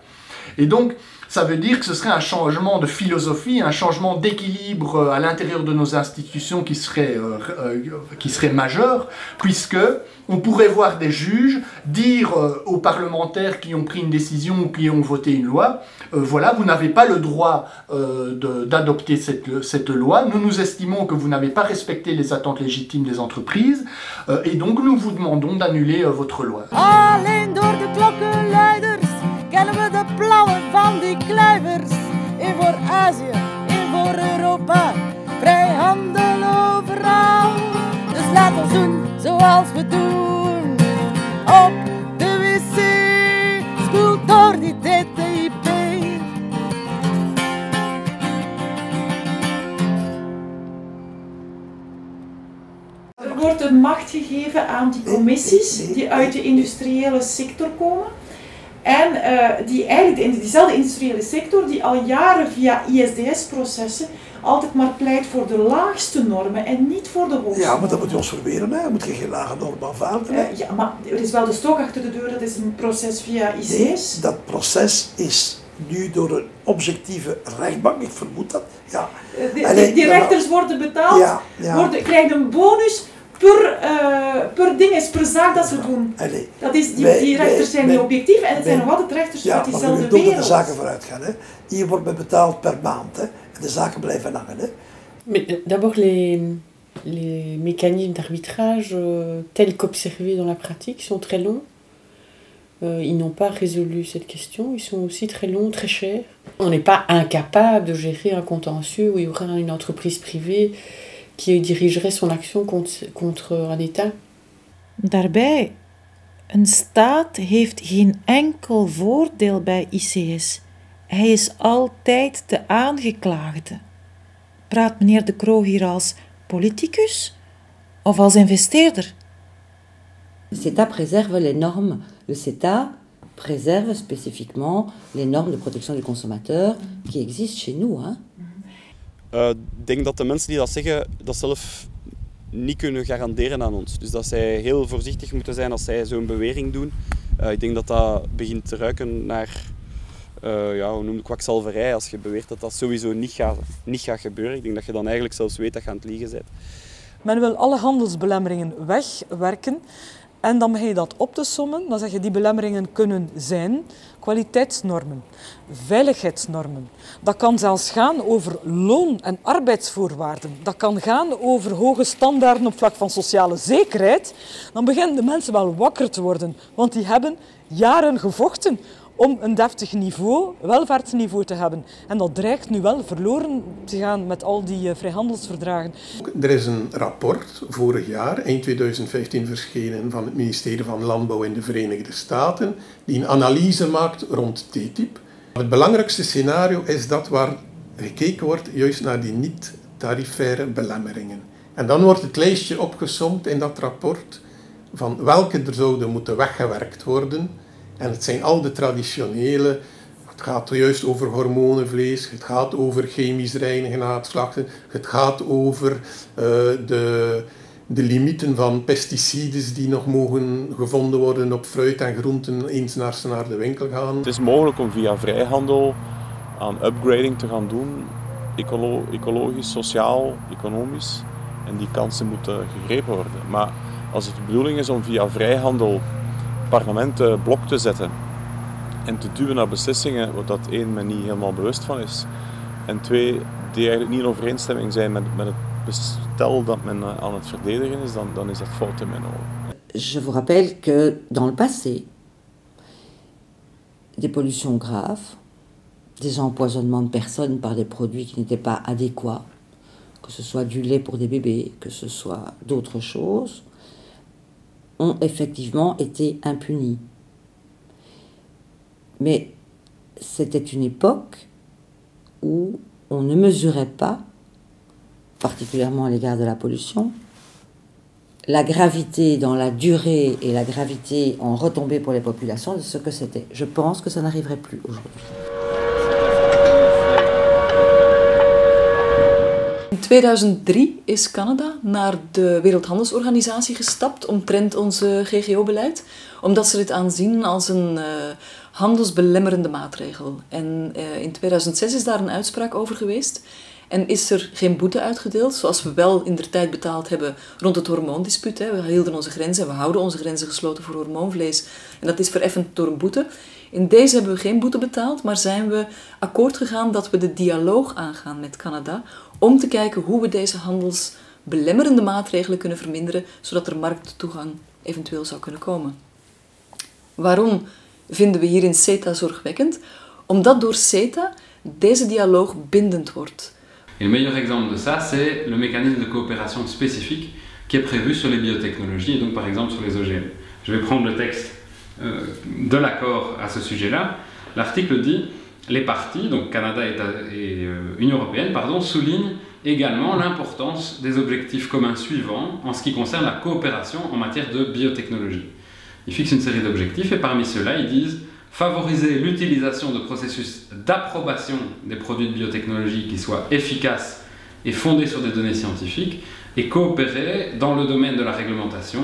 Et donc, ça veut dire que ce serait un changement de philosophie, un changement d'équilibre euh, à l'intérieur de nos institutions qui serait, euh, qui serait majeur, puisque on pourrait voir des juges dire euh, aux parlementaires qui ont pris une décision ou qui ont voté une loi, euh, voilà, vous n'avez pas le droit euh, d'adopter cette, cette, loi, nous nous estimons que vous n'avez pas respecté les attentes légitimes des entreprises, et donc nous vous demandons d'annuler votre loi. De kennen we de plannen van die kluivers. En voor Azië, en voor Europa, vrij handel overal. Dus laat ons doen zoals we doen. Op de wc, spoel door die TTIP. Er wordt een macht gegeven aan die commissies die uit de industriële sector komen. En eh, die eigenlijk de, diezelfde industriële sector die al jaren via ISDS-processen altijd maar pleit voor de laagste normen en niet voor de hoogste Ja, maar dat moet je ons verweren. Hè. Je moet geen lage normen aanvaarden. Hè. Eh, ja, maar er is wel de stok achter de deur, dat is een proces via ICS. Nee, dat proces is nu door een objectieve rechtbank, ik vermoed dat. Ja. Eh, die, Allee, die, die ja, rechters worden betaald, Ja, ja. Worden, krijgen een bonus per, eh per ding, is per zaak dat ze doen. Allee, Dat is, die, wij- die rechters wij- zijn niet objectief en het zijn wij- nog altijd rechters Ja, uit maar diezelfde je bedoelt dat wereld. de zaken vooruit gaan. Hè. Hier wordt men betaald per maand. Hè. En de zaken blijven hangen. Hè. Mais d- d'abord, les, les mécanismes d'arbitrage euh, tels qu'observés dans la pratique sont très longs. Euh, ils n'ont pas résolu cette question. Ils sont aussi très longs, très chers. On n'est pas incapable de gérer un contentieux où il y aura une entreprise privée qui dirigerait son action contre, contre un État. Daarbij, een staat heeft geen enkel voordeel bij ICS. Hij is altijd de aangeklaagde. Praat meneer De Croo hier als politicus of als investeerder? Le CETA préserve les normes. Le CETA préserve spécifiquement les normes de protection du consommateur qui existent chez nous. Hein. Eh, Ik denk dat de mensen die dat zeggen, dat zelf niet kunnen garanderen aan ons. Dus dat zij heel voorzichtig moeten zijn als zij zo'n bewering doen. Eh, ik denk dat dat begint te ruiken naar, eh ja, hoe noem ik kwakzalverij, als je beweert dat dat sowieso niet gaat, niet gaat gebeuren. Ik denk dat je dan eigenlijk zelfs weet dat je aan het liegen bent. Men wil alle handelsbelemmeringen wegwerken. En dan begin je dat op te sommen. Dan zeg je die belemmeringen kunnen zijn kwaliteitsnormen, veiligheidsnormen. Dat kan zelfs gaan over loon- en arbeidsvoorwaarden. Dat kan gaan over hoge standaarden op vlak van sociale zekerheid. Dan beginnen de mensen wel wakker te worden. Want die hebben jaren gevochten om een deftig niveau, welvaartsniveau te hebben. En dat dreigt nu wel verloren te gaan met al die eh, vrijhandelsverdragen. Er is een rapport vorig jaar, eind 2015 verschenen, van het ministerie van Landbouw in de Verenigde Staten, die een analyse maakt rond TTIP. Het belangrijkste scenario is dat waar gekeken wordt juist naar die niet-tarifaire belemmeringen. En dan wordt het lijstje opgesomd in dat rapport van welke er zouden moeten weggewerkt worden. En het zijn al de traditionele, het gaat juist over hormonenvlees, het gaat over chemisch reinigen na het slachten, het gaat over eh, de, de limieten van pesticides die nog mogen gevonden worden op fruit en groenten eens naar ze naar de winkel gaan. Het is mogelijk om via vrijhandel aan upgrading te gaan doen, ecolo- ecologisch, sociaal, economisch. En die kansen moeten gegrepen worden. Maar als het de bedoeling is om via vrijhandel parlementen blok te zetten en te duwen naar beslissingen waar dat één men niet helemaal bewust van is, en twee die eigenlijk niet in overeenstemming zijn met, met het bestel dat men eh, aan het verdedigen is, dan, dan is dat fout in mijn ogen. Je vous rappelle que dans le passé, des pollutions graves, des empoisonnements de personnes par des produits qui n'étaient pas adéquats, que ce soit du lait pour des bébés, que ce soit d'autres choses, ont effectivement été impunis. Mais c'était une époque où on ne mesurait pas, particulièrement à l'égard de la pollution, la gravité dans la durée et la gravité en retombée pour les populations de ce que c'était. Je pense que ça n'arriverait plus aujourd'hui. In 2003 is Canada naar de Wereldhandelsorganisatie gestapt omtrent onze GGO-beleid, omdat ze dit aanzien als een eh, handelsbelemmerende maatregel. En eh, in 2006 is daar een uitspraak over geweest. En is er geen boete uitgedeeld, zoals we wel in de tijd betaald hebben rond het hormoondispuut. Hè. We hielden onze grenzen en we houden onze grenzen gesloten voor hormoonvlees. En dat is vereffend door een boete. In deze hebben we geen boete betaald, maar zijn we akkoord gegaan dat we de dialoog aangaan met Canada om te kijken hoe we deze handelsbelemmerende maatregelen kunnen verminderen, zodat er markttoegang eventueel zou kunnen komen. Waarom vinden we hierin CETA zorgwekkend? Omdat door CETA deze dialoog bindend wordt. Le meilleur exemple de ça, c'est le mécanisme de coopération spécifique qui est prévu sur les biotechnologies et donc par exemple OGM. Je vais prendre le texte de l'accord à ce sujet-là. L'article dit les partis, donc Canada et, et euh, Union européenne, pardon, soulignent également l'importance des objectifs communs suivants en ce qui concerne la coopération en matière de biotechnologie. Ils fixent une série d'objectifs et parmi ceux-là, ils disent favoriser l'utilisation de processus d'approbation des produits de biotechnologie qui soient efficaces et fondés sur des données scientifiques et coopérer dans le domaine de la réglementation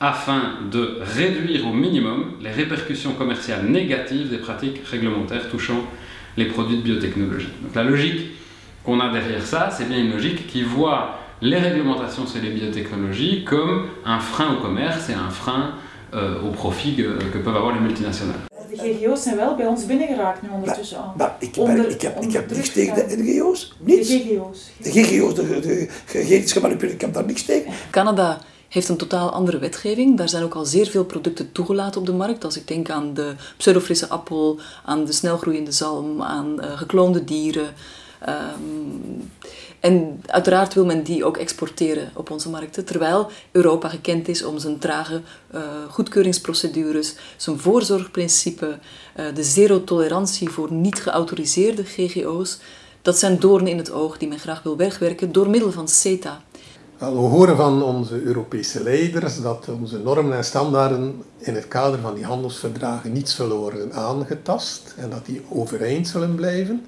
afin de réduire au minimum les répercussions commerciales négatives des pratiques réglementaires touchant les produits de biotechnologie. Donc la logique qu'on a derrière ça, c'est bien une logique qui voit les réglementations sur les biotechnologies comme un frein au commerce et un frein uh, au profit que, que, peuvent avoir les multinationales. De GGO's zijn wel bij ons binnengeraakt nu ondertussen al. Maar ik, onder, ik, heb, ik heb niks tegen de NGO's. Niets. De GGO's. De GGO's, de, de genetisch gemanipuleerd, ik heb daar niks tegen. Canada heeft een totaal andere wetgeving. Daar zijn ook al zeer veel producten toegelaten op de markt. Als ik denk aan de pseudofrisse appel, aan de snelgroeiende zalm, aan uh, gekloonde dieren. Um, en uiteraard wil men die ook exporteren op onze markten, terwijl Europa gekend is om zijn trage uh, goedkeuringsprocedures, zijn voorzorgprincipe, uh, de zero-tolerantie voor niet geautoriseerde GGO's. Dat zijn doornen in het oog die men graag wil wegwerken door middel van CETA. We horen van onze Europese leiders dat onze normen en standaarden in het kader van die handelsverdragen niet zullen worden aangetast en dat die overeind zullen blijven.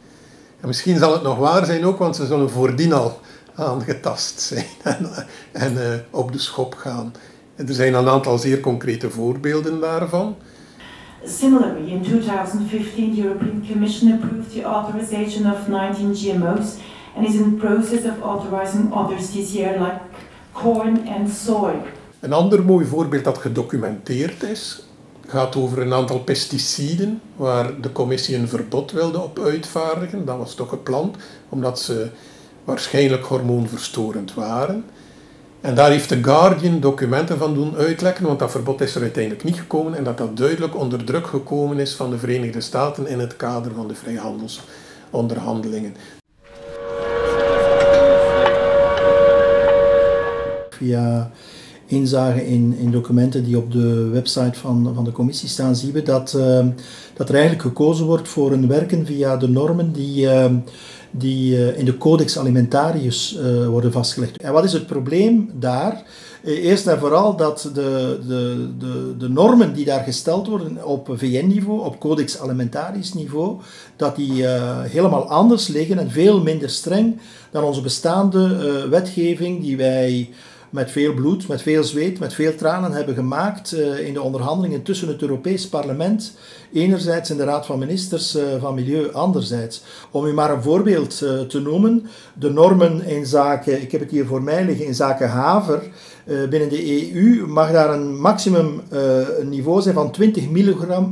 En misschien zal het nog waar zijn ook, want ze zullen voordien al aangetast zijn (laughs) en, uh, op de schop gaan. En er zijn een aantal zeer concrete voorbeelden daarvan. Similarly, in 2015, the European Commission approved the authorization of 19 GMO's and is in the process of authorizing others this year, like corn and soy. Een ander mooi voorbeeld dat gedocumenteerd is, gaat over een aantal pesticiden waar de commissie een verbod wilde op uitvaardigen. Dat was toch gepland, omdat ze waarschijnlijk hormoonverstorend waren. En daar heeft The Guardian documenten van doen uitlekken, want dat verbod is er uiteindelijk niet gekomen en dat dat duidelijk onder druk gekomen is van de Verenigde Staten in het kader van de vrijhandelsonderhandelingen. Via inzage in, in documenten die op de website van, van de commissie staan, zien we dat, uh, dat er eigenlijk gekozen wordt voor een werken via de normen die, uh, die uh, in de Codex Alimentarius worden vastgelegd. En wat is het probleem daar? Eerst en vooral dat de, de, de, de normen die daar gesteld worden op VN-niveau, op Codex Alimentarius niveau, dat die helemaal anders liggen en veel minder streng dan onze bestaande wetgeving die wij met veel bloed, met veel zweet, met veel tranen hebben gemaakt uh, in de onderhandelingen tussen het Europees Parlement, enerzijds en de Raad van Ministers uh, van Milieu, anderzijds. Om u maar een voorbeeld uh, te noemen, de normen in zaken, ik heb het hier voor mij liggen, in zaken haver, binnen de EU mag daar een maximum niveau zijn van 20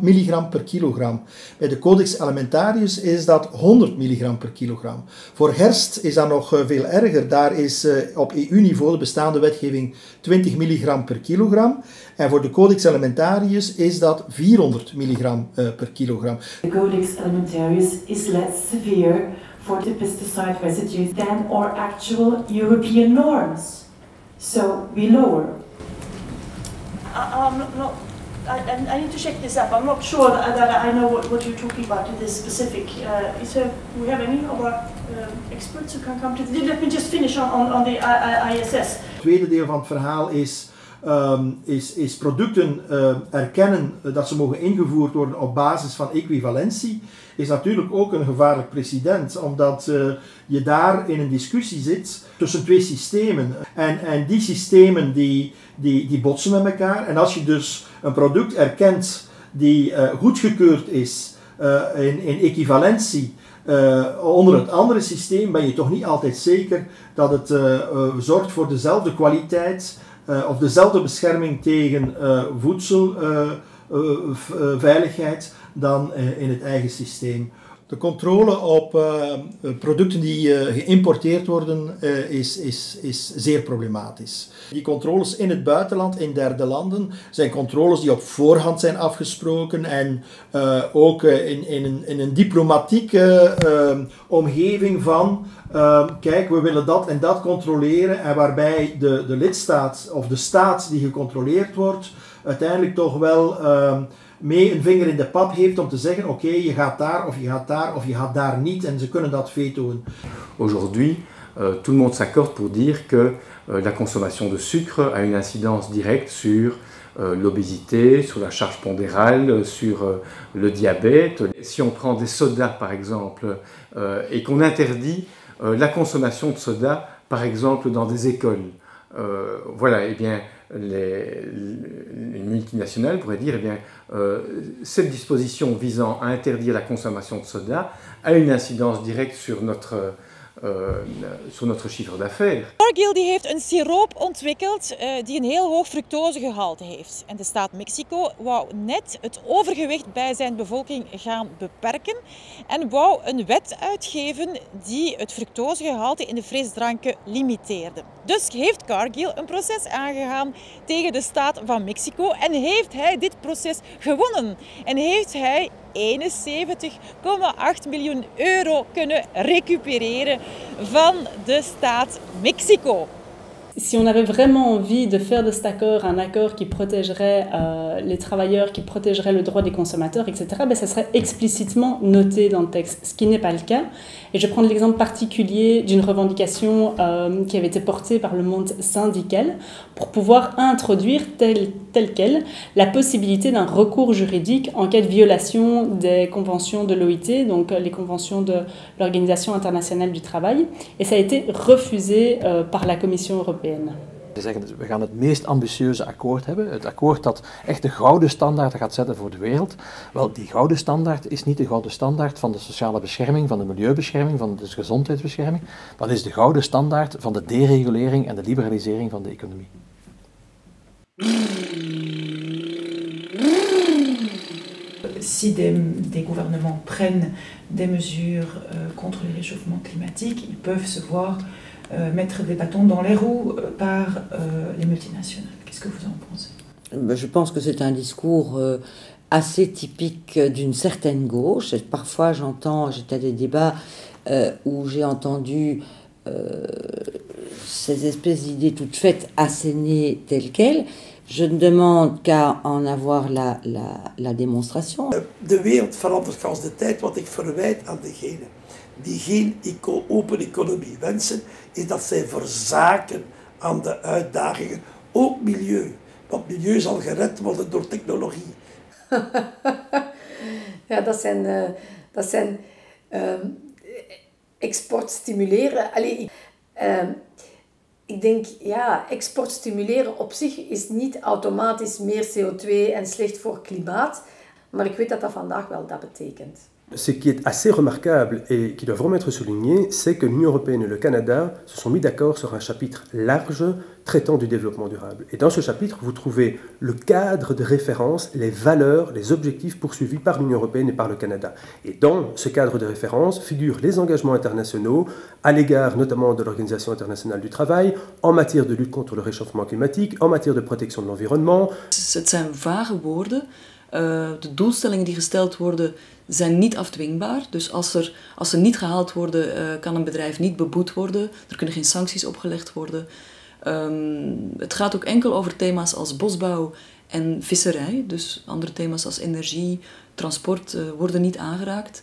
milligram, per kilogram. Bij de Codex Alimentarius is dat 100 milligram per kilogram. Voor herst is dat nog veel erger. Daar is op EU-niveau de bestaande wetgeving 20 milligram per kilogram. En voor de Codex Alimentarius is dat 400 milligram per kilogram. The Codex Alimentarius is less severe for the pesticide residues than our actual European norms. So we lower. I, I'm not, I, I need to check this up. I'm not sure that, that I know what, what you're talking about in this specific. Uh, is there, do we have any of our uh, experts who can come to this? Let me just finish on, on, on the ISS. Het tweede deel van het verhaal is Um, is, is, producten uh, erkennen dat ze mogen ingevoerd worden op basis van equivalentie, is natuurlijk ook een gevaarlijk precedent, omdat uh, je daar in een discussie zit tussen twee systemen. En, en die systemen die, die, die botsen met elkaar. En als je dus een product erkent die uh, goedgekeurd is in, in equivalentie, onder het andere systeem ben je toch niet altijd zeker dat het zorgt voor dezelfde kwaliteit of dezelfde bescherming tegen voedselveiligheid dan in het eigen systeem. De controle op uh, producten die uh, geïmporteerd worden is, is, is zeer problematisch. Die controles in het buitenland, in derde landen, zijn controles die op voorhand zijn afgesproken en ook in, in, een, in een diplomatieke omgeving van kijk, we willen dat en dat controleren en waarbij de, de lidstaat of de staat die gecontroleerd wordt uiteindelijk toch wel mee een vinger in de pap heeft om te zeggen oké, okay, je gaat daar of je gaat daar of je gaat daar niet en ze kunnen. Aujourd'hui, euh, tout le monde s'accorde pour dire que euh, la consommation de sucre a une incidence directe sur euh, l'obésité, sur la charge pondérale, sur euh, le diabète. Si on prend des sodas par exemple et qu'on interdit la consommation de soda par exemple dans des écoles, voilà, eh bien les, les multinationales pourraient dire, eh bien, euh, cette disposition visant à interdire la consommation de soda a une incidence directe sur notre uh, sur notre chiffre d'affaires. Cargill die heeft een siroop ontwikkeld uh, die een heel hoog fructosegehalte heeft. En de staat Mexico wou net het overgewicht bij zijn bevolking gaan beperken en wou een wet uitgeven die het fructosegehalte in de frisdranken limiteerde. Dus heeft Cargill een proces aangegaan tegen de staat van Mexico en heeft hij dit proces gewonnen. En heeft hij 71,8 miljoen euro kunnen recupereren van de staat Mexico. Si on avait vraiment envie de faire de cet accord un accord qui protégerait euh, les travailleurs, qui protégerait le droit des consommateurs, etc., ben, ça serait explicitement noté dans le texte, ce qui n'est pas le cas. Et je prendre l'exemple particulier d'une revendication euh, qui avait été portée par le monde syndical pour pouvoir introduire telle, telle quelle la possibilité d'un recours juridique en cas de violation des conventions de l'OIT, donc les conventions de l'Organisation internationale du travail. Et ça a été refusé euh, par la Commission européenne. Ze zeggen, we gaan het meest ambitieuze akkoord hebben. Het akkoord dat echt de gouden standaard gaat zetten voor de wereld. Wel, die gouden standaard is niet de gouden standaard van de sociale bescherming, van de milieubescherming, van de gezondheidsbescherming. Dat is de gouden standaard van de deregulering en de liberalisering van de economie. Si des, des, gouvernements prennent des mesures euh, contre le réchauffement climatique, ils peuvent se voir euh, mettre des bâtons dans les roues euh, par euh, les multinationales. Qu'est-ce que vous en pensez? Ben, Je pense que c'est un discours euh, assez typique d'une certaine gauche. Parfois, j'entends, j'étais à des débats euh, où j'ai entendu euh, ces espèces d'idées toutes faites assénées telles quelles. Je ne demande qu'à en avoir la, la, la démonstration. De wereld verandert als de tijd, wat ik verwijt aan degene die geen eco open economie wensen, is dat zij verzaken aan de uitdagingen, ook milieu. Want milieu zal gered worden door technologie. (laughs) ja, dat zijn, uh, dat zijn uh, export stimuleren. Allee, uh, ik denk, ja, export stimuleren op zich is niet automatisch meer CO2 en slecht voor klimaat. Maar ik weet dat dat vandaag wel dat betekent. Ce qui est assez remarquable et qui doit vraiment être souligné, c'est que l'Union européenne et le Canada se sont mis d'accord sur un chapitre large traitant du développement durable. Et dans ce chapitre, vous trouvez le cadre de référence, les valeurs, les objectifs poursuivis par l'Union européenne et par le Canada. Et dans ce cadre de référence figurent les engagements internationaux à l'égard notamment de l'Organisation internationale du travail, en matière de lutte contre le réchauffement climatique, en matière de protection de l'environnement. Het zijn vage woorden. Uh, de doelstellingen die gesteld worden zijn niet afdwingbaar. Dus als, er, als ze niet gehaald worden, uh, kan een bedrijf niet beboet worden. Er kunnen geen sancties opgelegd worden. Um, het gaat ook enkel over thema's als bosbouw en visserij. Dus andere thema's als energie, transport uh, worden niet aangeraakt.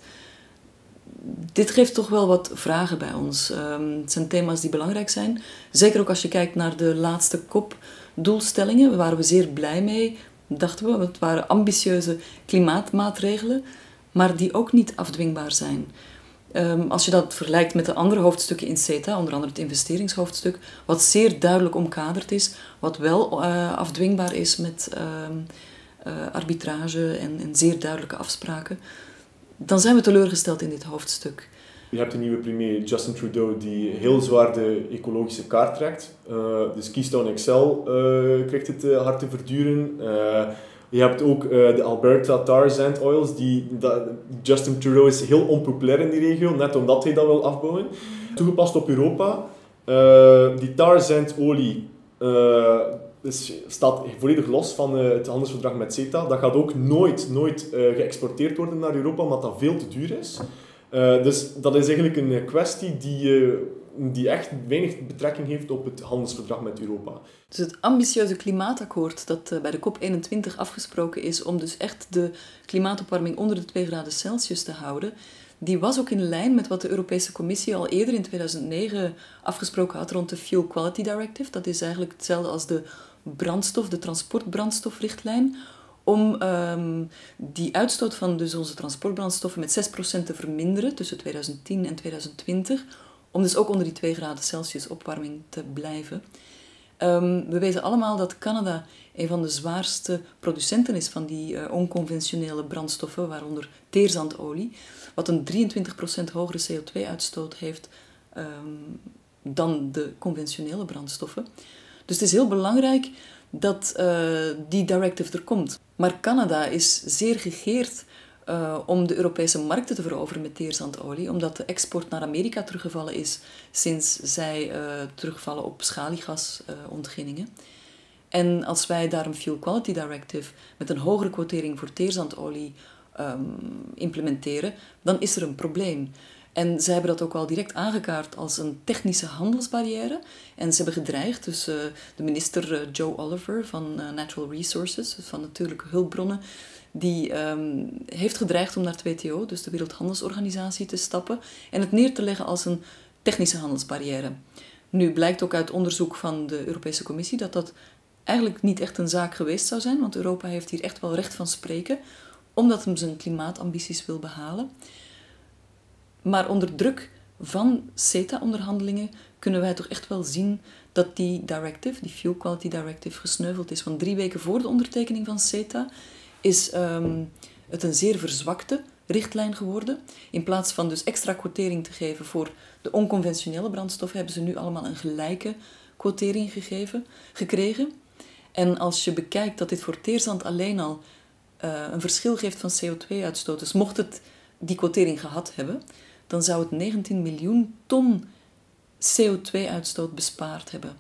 Dit geeft toch wel wat vragen bij ons. Um, het zijn thema's die belangrijk zijn. Zeker ook als je kijkt naar de laatste COP-doelstellingen. Daar waren we zeer blij mee, dachten we. Het waren ambitieuze klimaatmaatregelen maar die ook niet afdwingbaar zijn. Um, als je dat vergelijkt met de andere hoofdstukken in CETA, onder andere het investeringshoofdstuk, wat zeer duidelijk omkaderd is, wat wel uh, afdwingbaar is met uh, uh, arbitrage en, en, zeer duidelijke afspraken, dan zijn we teleurgesteld in dit hoofdstuk. Je hebt een nieuwe premier, Justin Trudeau, die heel zwaar de ecologische kaart trekt. dus Keystone XL krijgt het hard te verduren. Je hebt ook uh, de Alberta tar sand oils. Die, dat, Justin Trudeau is heel onpopulair in die regio, net omdat hij dat wil afbouwen. Toegepast op Europa. Uh, die tar olie uh, staat volledig los van het handelsverdrag met CETA. Dat gaat ook nooit, nooit geëxporteerd worden naar Europa, omdat dat veel te duur is. Dus dat is eigenlijk een kwestie die die echt weinig betrekking heeft op het handelsverdrag met Europa. Dus het ambitieuze klimaatakkoord dat eh, bij de COP21 afgesproken is om dus echt de klimaatopwarming onder de 2 graden Celsius te houden, die was ook in lijn met wat de Europese Commissie al eerder in 2009 afgesproken had rond de Fuel Quality Directive. Dat is eigenlijk hetzelfde als de brandstof, de transportbrandstofrichtlijn, om um, die uitstoot van dus onze transportbrandstoffen met 6% te verminderen tussen 2010 en 2020 om dus ook onder die 2 graden Celsius opwarming te blijven. Um, we weten allemaal dat Canada een van de zwaarste producenten is van die uh, onconventionele brandstoffen, waaronder teerzandolie, wat een 23% hogere CO2-uitstoot heeft um, dan de conventionele brandstoffen. Dus het is heel belangrijk dat uh, die directive er komt. Maar Canada is zeer gegeerd uh, om de Europese markten te veroveren met teerzandolie, omdat de export naar Amerika teruggevallen is sinds zij uh, terugvallen op schaliegasontginningen. en als wij daar een Fuel Quality Directive met een hogere quotering voor teerzandolie um, implementeren, dan is er een probleem. En zij hebben dat ook al direct aangekaart als een technische handelsbarrière. En ze hebben gedreigd, dus uh, de minister Joe Oliver van Natural Resources, dus van natuurlijke hulpbronnen, die um, heeft gedreigd om naar het WTO, dus de Wereldhandelsorganisatie, te stappen en het neer te leggen als een technische handelsbarrière. Nu blijkt ook uit onderzoek van de Europese Commissie dat dat eigenlijk niet echt een zaak geweest zou zijn, want Europa heeft hier echt wel recht van spreken, omdat hem zijn klimaatambities wil behalen. Maar onder druk van CETA-onderhandelingen kunnen wij toch echt wel zien dat die directive, die Fuel Quality Directive, gesneuveld is. Want drie weken voor de ondertekening van CETA is um, het een zeer verzwakte richtlijn geworden. In plaats van dus extra quotering te geven voor de onconventionele brandstoffen, hebben ze nu allemaal een gelijke quotering gegeven, gekregen. En als je bekijkt dat dit voor teerzand alleen al uh, een verschil geeft van CO2-uitstoot, dus mocht het die quotering gehad hebben, dan zou het 19 miljoen ton CO2-uitstoot bespaard hebben.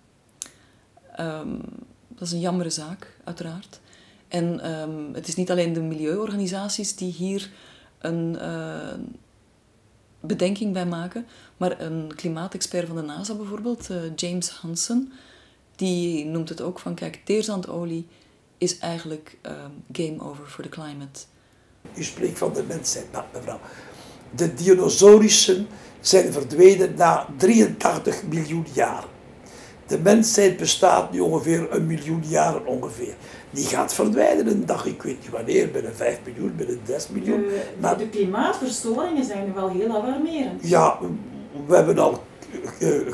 Um, dat is een jammere zaak, uiteraard. En um, het is niet alleen de milieuorganisaties die hier een uh, bedenking bij maken, maar een klimaatexpert van de NASA bijvoorbeeld, uh, James Hansen, die noemt het ook van, kijk, teerzandolie is eigenlijk um, game over voor de climate. U spreekt van de mensheid, mevrouw. De dinosaurussen zijn verdwenen na 83 miljoen jaar. De mensheid bestaat nu ongeveer een miljoen jaar ongeveer die gaat verdwijnen een dag, ik weet niet wanneer, binnen 5 miljoen, binnen 6 miljoen. De, maar, de klimaatverstoringen zijn nu wel heel alarmerend. Ja, we hebben al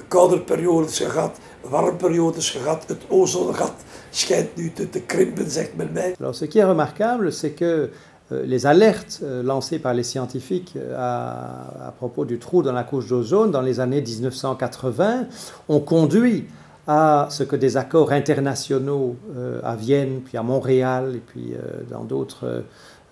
koude periodes gehad, warme periodes gehad, het ozongat schijnt nu te, te krimpen, zegt men mij. Alors, ce qui est remarquable, c'est que les alertes euh, lancées par les scientifiques euh, à, propos du trou dans la couche d'ozone dans les années 1980 ont conduit à ce que des accords internationaux euh, à Vienne, puis à Montréal, et puis euh,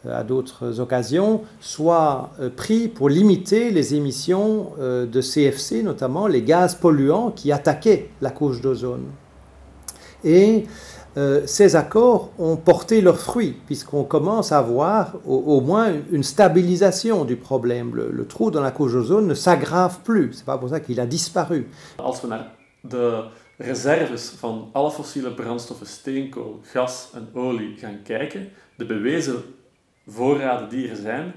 euh, à d'autres occasions, soient euh, pris pour limiter les émissions euh, de CFC, notamment les gaz polluants qui attaquaient la couche d'ozone. Euh, ces accords ont porté leurs fruits, puisqu'on commence à voir au, moins une stabilisation du problème. Le, le trou dans la couche d'ozone ne s'aggrave plus. C'est pas pour ça qu'il a disparu. Als we naar de reserves van alle fossiele brandstoffen, steenkool, gas en olie gaan kijken, de bewezen voorraden die er zijn,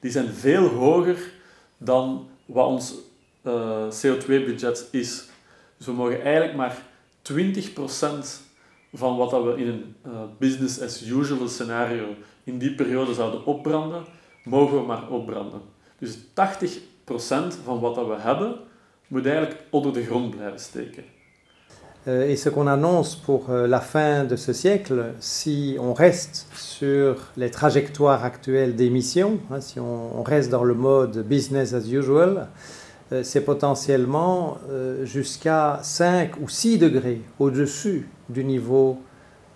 die zijn veel hoger dan wat ons uh, CO2-budget is. Dus we mogen eigenlijk maar 20% van wat dat we in een uh, business as usual scenario in die periode zouden opbranden, mogen we maar opbranden. Dus 80% van wat dat we hebben, moet eigenlijk onder de grond blijven steken. Euh, et ce qu'on annonce pour euh, la fin de ce siècle, si on reste sur les trajectoires actuelles d'émissions, hein, si on, reste dans le mode business as usual, c'est potentiellement jusqu'à 5 ou 6 degrés au-dessus du niveau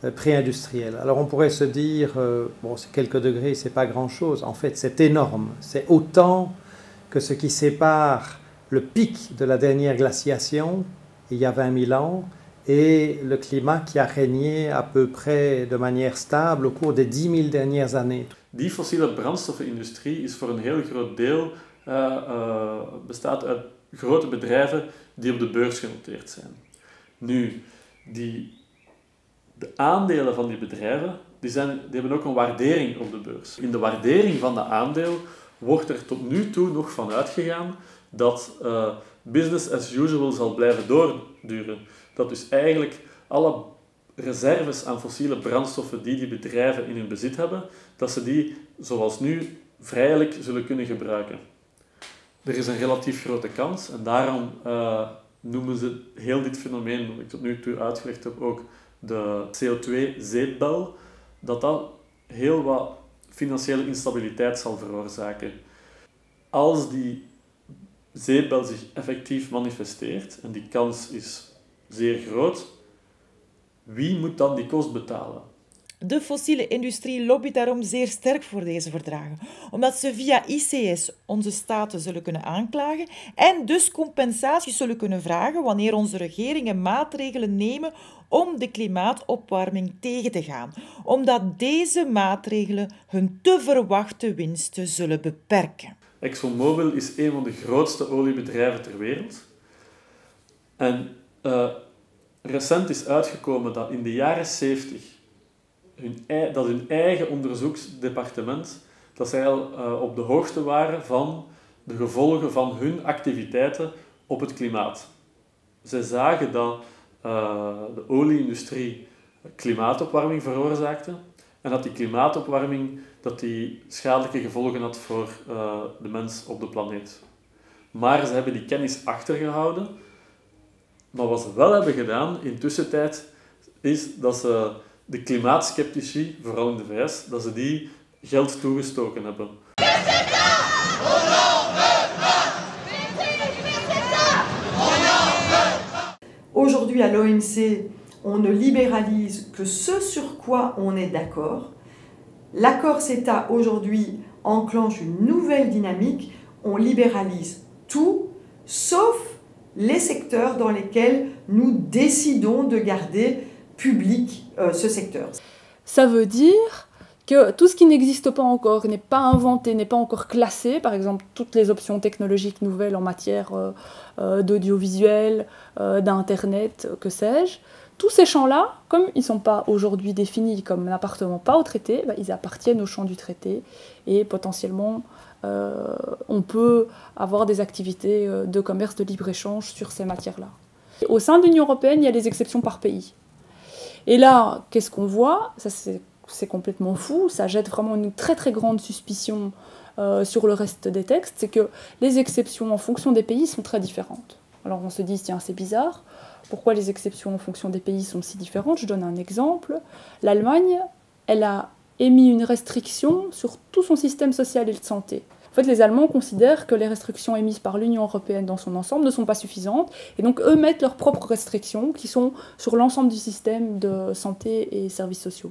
euh, pré-industrielle. Alors on pourrait se dire, euh, bon, c'est quelques degrés, c'est pas grand-chose. En fait, c'est énorme. C'est autant que ce qui sépare le pic de la dernière glaciation, il y a 20 000 ans, et le climat qui a régné à peu près de manière stable au cours des 10 000 dernières années. Bestaat uit grote bedrijven die op de beurs genoteerd zijn. Nu, die, de aandelen van die bedrijven die zijn, die hebben ook een waardering op de beurs. In de waardering van de aandeel wordt er tot nu toe nog van uitgegaan dat uh, business as usual zal blijven doorduren. Dat dus eigenlijk alle reserves aan fossiele brandstoffen die die bedrijven in hun bezit hebben, dat ze die zoals nu vrijelijk zullen kunnen gebruiken. Er is een relatief grote kans en daarom uh, noemen ze heel dit fenomeen, wat ik tot nu toe uitgelegd heb, ook de CO2-zeepbel, dat dat heel wat financiële instabiliteit zal veroorzaken. Als die zeepbel zich effectief manifesteert, en die kans is zeer groot, wie moet dan die kost betalen? De fossiele industrie lobbyt daarom zeer sterk voor deze verdragen, omdat ze via ICS onze staten zullen kunnen aanklagen en dus compensaties zullen kunnen vragen wanneer onze regeringen maatregelen nemen om de klimaatopwarming tegen te gaan, omdat deze maatregelen hun te verwachte winsten zullen beperken. ExxonMobil is een van de grootste oliebedrijven ter wereld. En uh, recent is uitgekomen dat in de jaren 70 hun, dat hun eigen onderzoeksdepartement dat zij al uh, op de hoogte waren van de gevolgen van hun activiteiten op het klimaat. Zij zagen dat uh, de olieindustrie klimaatopwarming veroorzaakte en dat die klimaatopwarming dat die schadelijke gevolgen had voor uh, de mens op de planeet. Maar ze hebben die kennis achtergehouden. Maar wat ze wel hebben gedaan in tussentijd, is dat ze de klimaatskeptici, vooral in de VS, dat ze die geld toegestoken hebben. Aujourd'hui, à l'OMC, on ne libéralise que ce sur quoi on est d'accord. L'accord CETA aujourd'hui enclenche une nouvelle dynamique. On libéralise tout, sauf les secteurs dans lesquels nous décidons de garder public euh, ce secteur. Ça veut dire que tout ce qui n'existe pas encore, n'est pas inventé, n'est pas encore classé, par exemple toutes les options technologiques nouvelles en matière euh, euh, d'audiovisuel, d'Internet, que sais-je, tous ces champs-là, comme ils ne sont pas aujourd'hui définis comme n'appartenant pas au traité, bah, ils appartiennent au champ du traité et potentiellement on peut avoir des activités de commerce, de libre-échange sur ces matières-là. Au sein de l'Union européenne, il y a des exceptions par pays. Et là, qu'est-ce qu'on voit? C'est complètement fou, ça jette vraiment une très très grande suspicion euh, sur le reste des textes, c'est que les exceptions en fonction des pays sont très différentes. Alors on se dit, tiens, c'est bizarre, pourquoi les exceptions en fonction des pays sont si différentes? Je donne un exemple. L'Allemagne, elle a émis une restriction sur tout son système social et de santé. En fait, les Allemands considèrent que les restrictions émises par l'Union européenne dans son ensemble ne sont pas suffisantes, et donc eux mettent leurs propres restrictions qui sont sur l'ensemble du système de santé et services sociaux.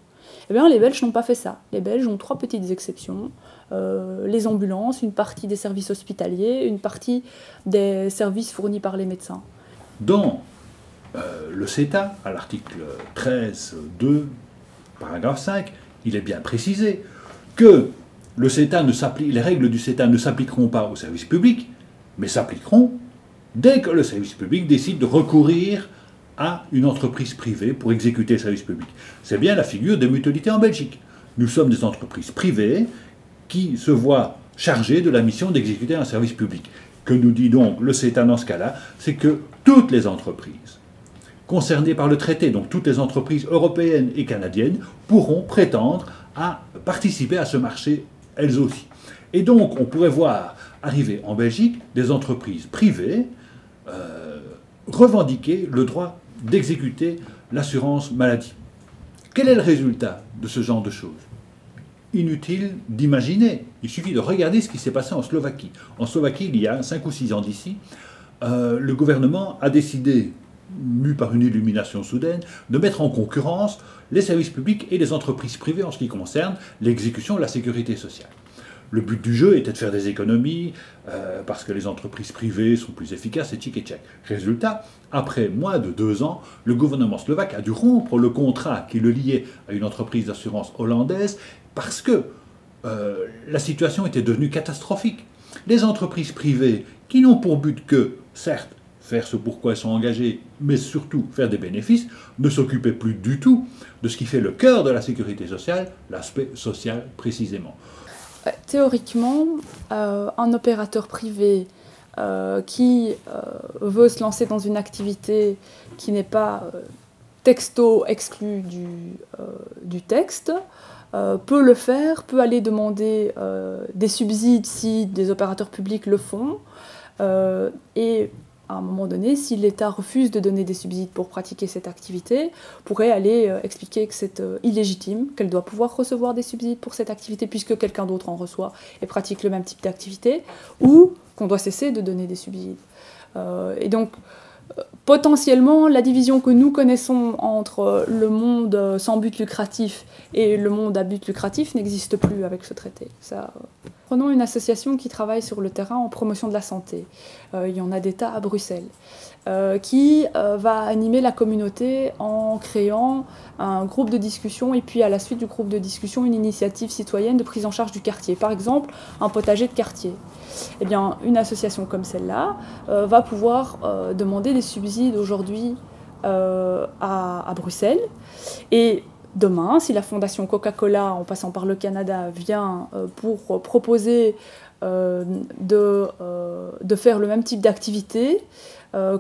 Eh bien, les Belges n'ont pas fait ça. Les Belges ont trois petites exceptions. Euh, les ambulances, une partie des services hospitaliers, une partie des services fournis par les médecins. Dans euh, le CETA, à l'article 13, 2, paragraphe 5, il est bien précisé que les règles du CETA ne s'appliqueront pas au service public, mais s'appliqueront dès que le service public décide de recourir à une entreprise privée pour exécuter le service public. C'est bien la figure des mutualités en Belgique. Nous sommes des entreprises privées qui se voient chargées de la mission d'exécuter un service public. Que nous dit donc le CETA dans ce cas-là C'est que toutes les entreprises concernées par le traité, donc toutes les entreprises européennes et canadiennes, pourront prétendre à participer à ce marché elles aussi. Et donc on pourrait voir arriver en Belgique des entreprises privées euh, revendiquer le droit d'exécuter l'assurance maladie. Quel est le résultat de ce genre de choses? Inutile d'imaginer. Il suffit de regarder ce qui s'est passé en Slovaquie. En Slovaquie, il y a 5 ou 6 ans d'ici, euh, le gouvernement a décidé mu par une illumination soudaine, de mettre en concurrence les services publics et les entreprises privées en ce qui concerne l'exécution de la sécurité sociale. Le but du jeu était de faire des économies euh, parce que les entreprises privées sont plus efficaces et tchic et tchèque. Résultat, après moins de deux ans, le gouvernement slovaque a dû rompre le contrat qui le liait à une entreprise d'assurance hollandaise parce que euh, la situation était devenue catastrophique. Les entreprises privées qui n'ont pour but que, certes, faire ce pourquoi elles sont engagées, mais surtout faire des bénéfices, ne s'occupaient plus du tout de ce qui fait le cœur de la sécurité sociale, l'aspect social précisément. Euh, théoriquement, euh, un opérateur privé euh, qui veut se lancer dans une activité qui n'est pas texto exclu du, du texte, peut le faire, peut aller demander des subsides si des opérateurs publics le font. et à un moment donné, si l'État refuse de donner des subsides pour pratiquer cette activité, pourrait aller euh, expliquer que c'est euh, illégitime, qu'elle doit pouvoir recevoir des subsides pour cette activité puisque quelqu'un d'autre en reçoit et pratique le même type d'activité, ou qu'on doit cesser de donner des subsides. Euh, et donc, potentiellement, la division que nous connaissons entre le monde sans but lucratif et le monde à but lucratif n'existe plus avec ce traité. Ça, Prenons une association qui travaille sur le terrain en promotion de la santé. Euh, il y en a des tas à Bruxelles. Euh, qui euh, va animer la communauté en créant un groupe de discussion et puis à la suite du groupe de discussion une initiative citoyenne de prise en charge du quartier. Par exemple, un potager de quartier. Eh bien, une association comme celle-là va pouvoir demander des subsides aujourd'hui à, Bruxelles et demain, si la fondation Coca-Cola, en passant par le Canada, vient euh, pour proposer euh, euh, de, faire le même type d'activité,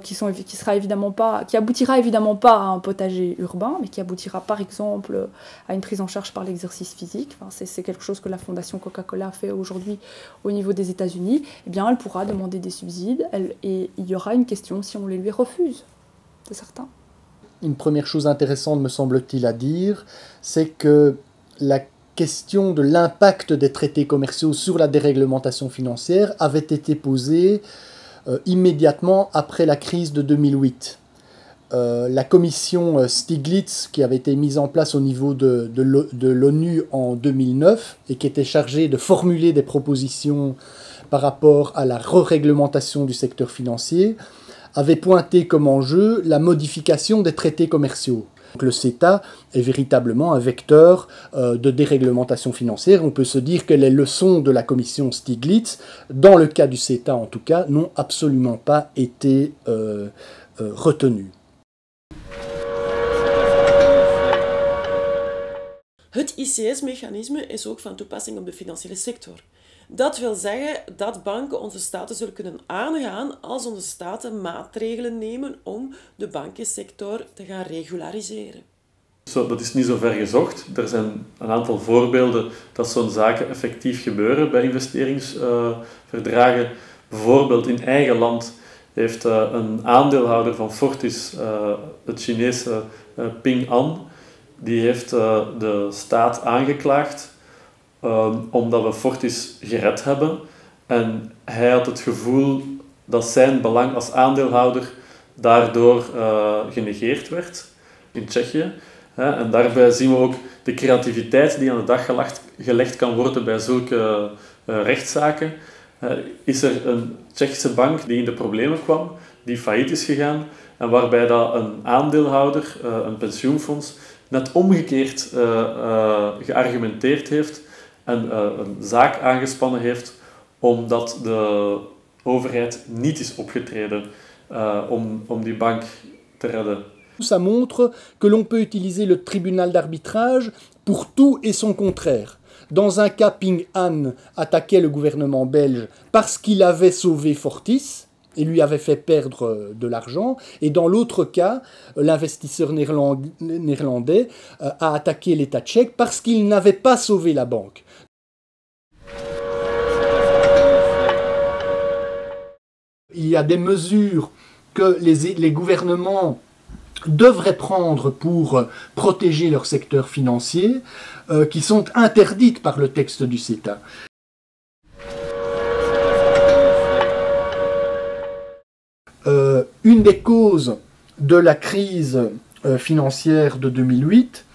qui, sont, sera évidemment pas, qui aboutira évidemment pas à un potager urbain, mais qui aboutira par exemple à une prise en charge par l'exercice physique. C'est quelque chose que la fondation Coca-Cola fait aujourd'hui au niveau des États-Unis. Eh bien, elle pourra demander des subsides et il y aura une question si on les lui refuse, c'est certain une première chose intéressante, me semble-t-il, à dire, c'est que la question de l'impact des traités commerciaux sur la déréglementation financière avait été posée euh, immédiatement après la crise de 2008. Euh, la commission euh, Stiglitz, qui avait été mise en place au niveau de, de l'ONU en 2009 et qui était chargée de formuler des propositions par rapport à la re-réglementation du secteur financier, avait pointé comme enjeu la modification des traités commerciaux. Le CETA est véritablement un vecteur euh, de déréglementation financière. On peut se dire que les leçons de la commission Stiglitz, dans le cas du CETA en tout cas, n'ont absolument pas été euh, euh, retenues. ICS-mechanisme is ook van toepassing op de. Dat wil zeggen dat banken onze staten zullen kunnen aangaan als onze staten maatregelen nemen om de bankensector te gaan regulariseren. Zo, dat is niet zo ver gezocht. Er zijn een aantal voorbeelden dat zo'n zaken effectief gebeuren bij investeringsverdragen. Bijvoorbeeld in eigen land heeft uh, een aandeelhouder van Fortis, uh, het Chinese uh, Ping An, die heeft de staat aangeklaagd Ehm, omdat we Fortis gered hebben. En hij had het gevoel dat zijn belang als aandeelhouder daardoor uh, genegeerd werd in Tsjechië. En daarbij zien we ook de creativiteit die aan de dag gelegd, kan worden bij zulke uh, rechtszaken. is er een Tsjechische bank die in de problemen kwam, die failliet is gegaan, en waarbij dat een aandeelhouder, een pensioenfonds, net omgekeerd geargumenteerd heeft en uh, een zaak aangespannen heeft omdat de overheid niet is opgetreden uh, om, om die bank te redden. Ça montre que l'on peut utiliser le tribunal d'arbitrage pour tout et son contraire. Dans un cas, Ping An attaquait le gouvernement belge parce qu'il avait sauvé Fortis, et lui avait fait perdre euh, de l'argent. Et dans l'autre cas, euh, l'investisseur néerlandais euh, a attaqué l'État tchèque parce qu'il n'avait pas sauvé la banque. Il y a des mesures que les, gouvernements devraient prendre pour protéger leur secteur financier, qui sont interdites par le texte du CETA. Euh, une des causes de la crise euh, financière de 2008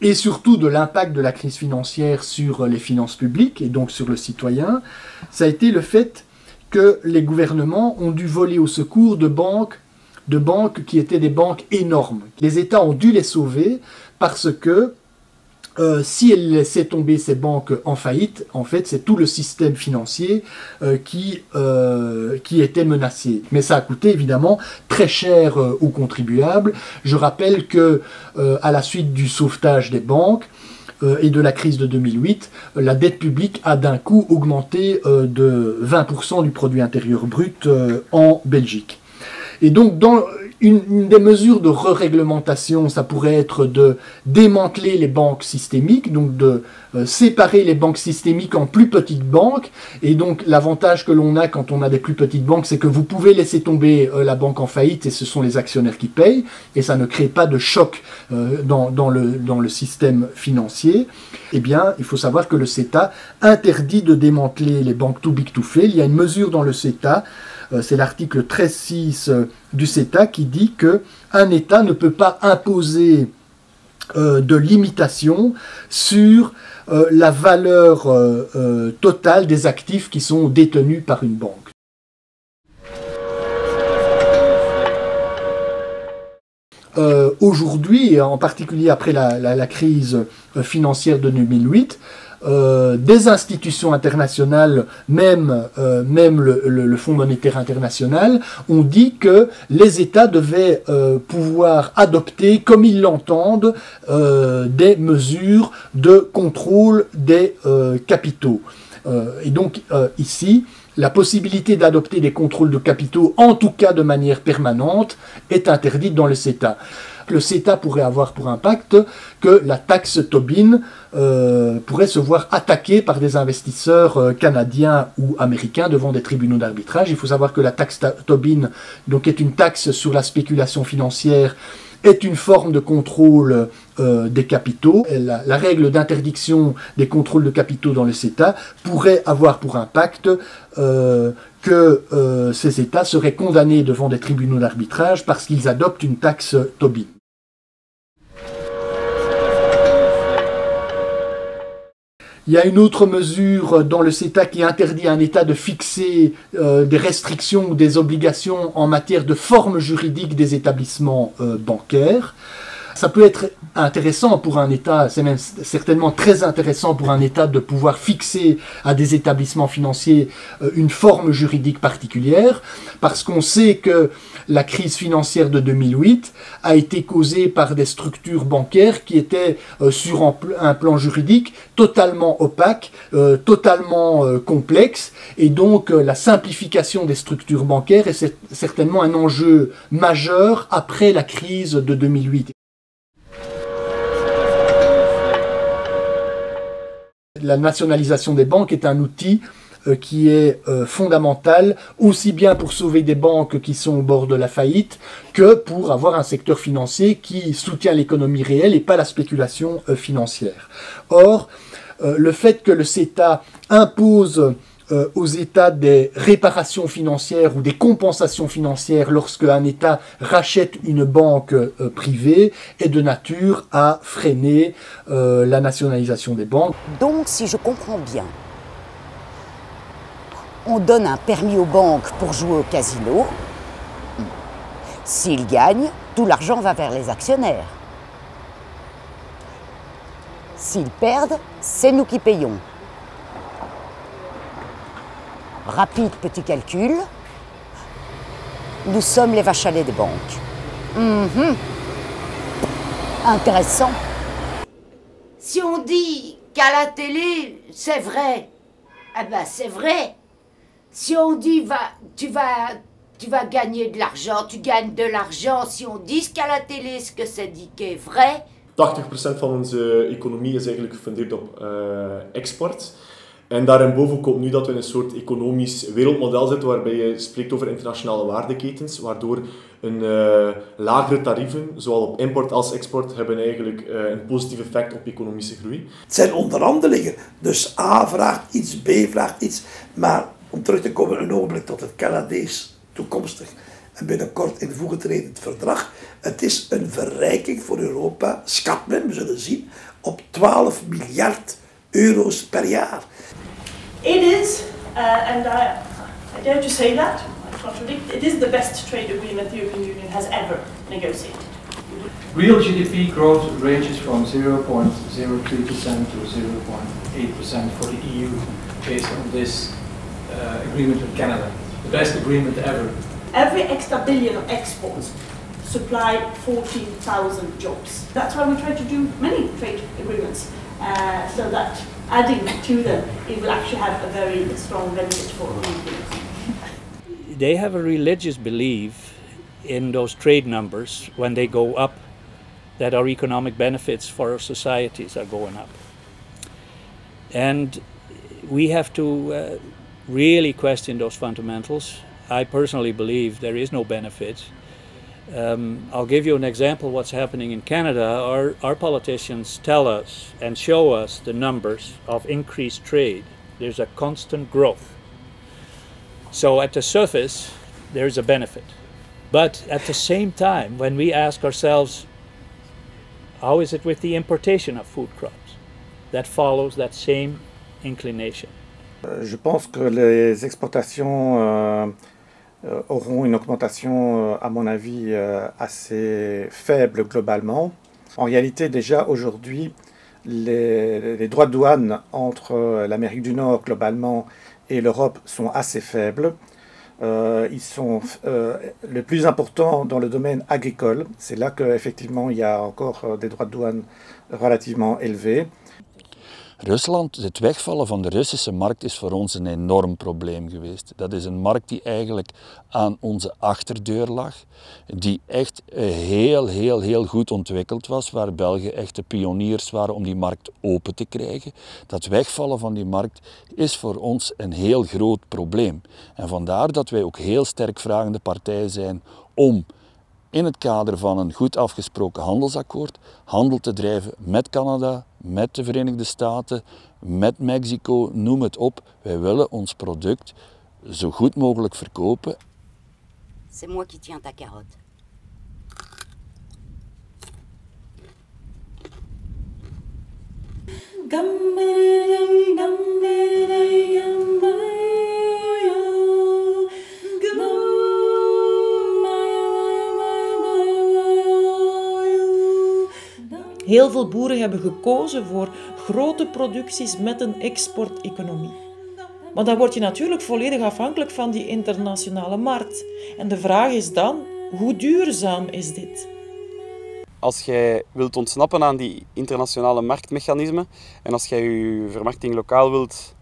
et surtout de l'impact de la crise financière sur les finances publiques et donc sur le citoyen, ça a été le fait que les gouvernements ont dû voler au secours de banques, de banques qui étaient des banques énormes. Les États ont dû les sauver parce que euh, si elle laissait tomber ces banques en faillite, en fait, c'est tout le système financier euh, qui, euh, qui était menacé. Mais ça a coûté évidemment très cher aux contribuables. Je rappelle que à la suite du sauvetage des banques, et de la crise de 2008, la dette publique a d'un coup augmenté de 20% du produit intérieur brut en Belgique. Et donc, dans, une, des mesures de re-réglementation, ça pourrait être de démanteler les banques systémiques, donc de euh, séparer les banques systémiques en plus petites banques. Et donc l'avantage que l'on a quand on a des plus petites banques, c'est que vous pouvez laisser tomber euh, la banque en faillite et ce sont les actionnaires qui payent. Et ça ne crée pas de choc euh, dans, le, dans le système financier. Eh bien, il faut savoir que le CETA interdit de démanteler les banques too big to fail. Il y a une mesure dans le CETA c'est l'article 13.6 euh, du CETA qui dit que un État ne peut pas imposer euh, de limitation sur la valeur totale des actifs qui sont détenus par une banque. Aujourd'hui, en particulier après la crise financière de 2008, euh, des institutions internationales, même, euh, même le, Fonds monétaire international, ont dit que les États devaient euh, pouvoir adopter, comme ils l'entendent, des mesures de contrôle des capitaux. et donc ici, la possibilité d'adopter des contrôles de capitaux, en tout cas de manière permanente, est interdite dans le CETA. Le CETA pourrait avoir pour impact que la taxe Tobin euh, pourrait se voir attaquée par des investisseurs euh, canadiens ou américains devant des tribunaux d'arbitrage. Il faut savoir que la taxe Tobin donc, est une taxe sur la spéculation financière est une forme de contrôle euh, des capitaux. La, la règle d'interdiction des contrôles de capitaux dans le CETA pourrait avoir pour impact que ces États seraient condamnés devant des tribunaux d'arbitrage parce qu'ils adoptent une taxe Tobin. Il y a une autre mesure dans le CETA qui interdit à un État de fixer euh, des restrictions ou des obligations en matière de forme juridique des établissements euh, bancaires. Ça peut être intéressant pour un État, c'est même certainement très intéressant pour un État de pouvoir fixer à des établissements financiers euh, une forme juridique particulière, parce qu'on sait que la crise financière de 2008 a été causée par des structures bancaires qui étaient euh, sur un plan juridique totalement opaque, euh, totalement complexe, et donc la simplification des structures bancaires est certainement un enjeu majeur après la crise de 2008. La nationalisation des banques est un outil euh, qui est euh, fondamental, aussi bien pour sauver des banques qui sont au bord de la faillite, que pour avoir un secteur financier qui soutient l'économie réelle et pas la spéculation euh, financière. Or, le fait que le CETA impose euh, aux États des réparations financières ou des compensations financières lorsque un État rachète une banque euh, privée est de nature à freiner euh, la nationalisation des banques. Donc, si je comprends bien, on donne un permis aux banques pour jouer au casino. S'ils gagnent, tout l'argent va vers les actionnaires. S'ils perdent, c'est nous qui payons. Rapide petit calcul. Nous sommes les vaches à lait des banques. Mhm. Intéressant. Si on dit qu'à la télé, c'est vrai, eh ben c'est vrai. Si on dit va, tu vas, tu vas gagner de l'argent, tu gagnes de l'argent. Si on dit qu'à la télé ce que c'est dit est vrai. 80% van onze economie is eigenlijk gefundeerd op uh, export. En daarboven komt nu dat we in een soort economisch wereldmodel zitten waarbij je spreekt over internationale waardeketens, waardoor een uh, lagere tarieven, zowel op import als export, hebben eigenlijk uh, een positief effect op economische groei. Het zijn onderhandelingen, dus A vraagt iets, B vraagt iets, maar om terug te komen een ogenblik tot het Canadees toekomstig en binnenkort in voegetredend verdrag. Het is een verrijking voor Europa, schat men, we zullen zien, op 12 miljard euro's per jaar. It is, uh, and I, I dare to say that, I contradict, it is the best trade agreement the European Union has ever negotiated. Real GDP growth ranges from 0.03% to 0.8% for the EU based on this uh, agreement with Canada. The best agreement ever. Every extra billion of exports supply 14,000 jobs. That's why we try to do many trade agreements, uh, so that adding to them, it will actually have a very strong benefit for Europeans. They have a religious belief in those trade numbers when they go up that our economic benefits for our societies are going up. And we have to uh, really question those fundamentals. I personally believe there is no benefit. Um, I'll give you an example what's happening in Canada. Our, our politicians tell us and show us the numbers of increased trade. There's a constant growth. So at the surface, there's a benefit. But at the same time, when we ask ourselves, how is it with the importation of food crops? That follows that same inclination. Je pense que les exportations euh, auront une augmentation, euh, à mon avis, euh, assez faible globalement. En réalité, déjà aujourd'hui, les, droits de douane entre euh, l'Amérique du Nord globalement et l'Europe sont assez faibles. Euh, ils sont euh, les plus importants dans le domaine agricole. C'est là qu'effectivement il y a encore euh, des droits de douane relativement élevés. Rusland, het wegvallen van de Russische markt is voor ons een enorm probleem geweest. Dat is een markt die eigenlijk aan onze achterdeur lag, die echt eh, heel, heel, heel goed ontwikkeld was, waar België echt de pioniers waren om die markt open te krijgen. Dat wegvallen van die markt is voor ons een heel groot probleem. En vandaar dat wij ook heel sterk vragende partij zijn om in het kader van een goed afgesproken handelsakkoord handel te drijven met Canada, met de Verenigde Staten, met Mexico, noem het op. Wij willen ons product zo goed mogelijk verkopen. C'est moi qui tiens ta carotte. Heel veel boeren hebben gekozen voor grote producties met een exporteconomie. Maar dan word je natuurlijk volledig afhankelijk van die internationale markt. En de vraag is dan, hoe duurzaam is dit? Als jij wilt ontsnappen aan die internationale marktmechanismen en als jij je vermarkting lokaal wilt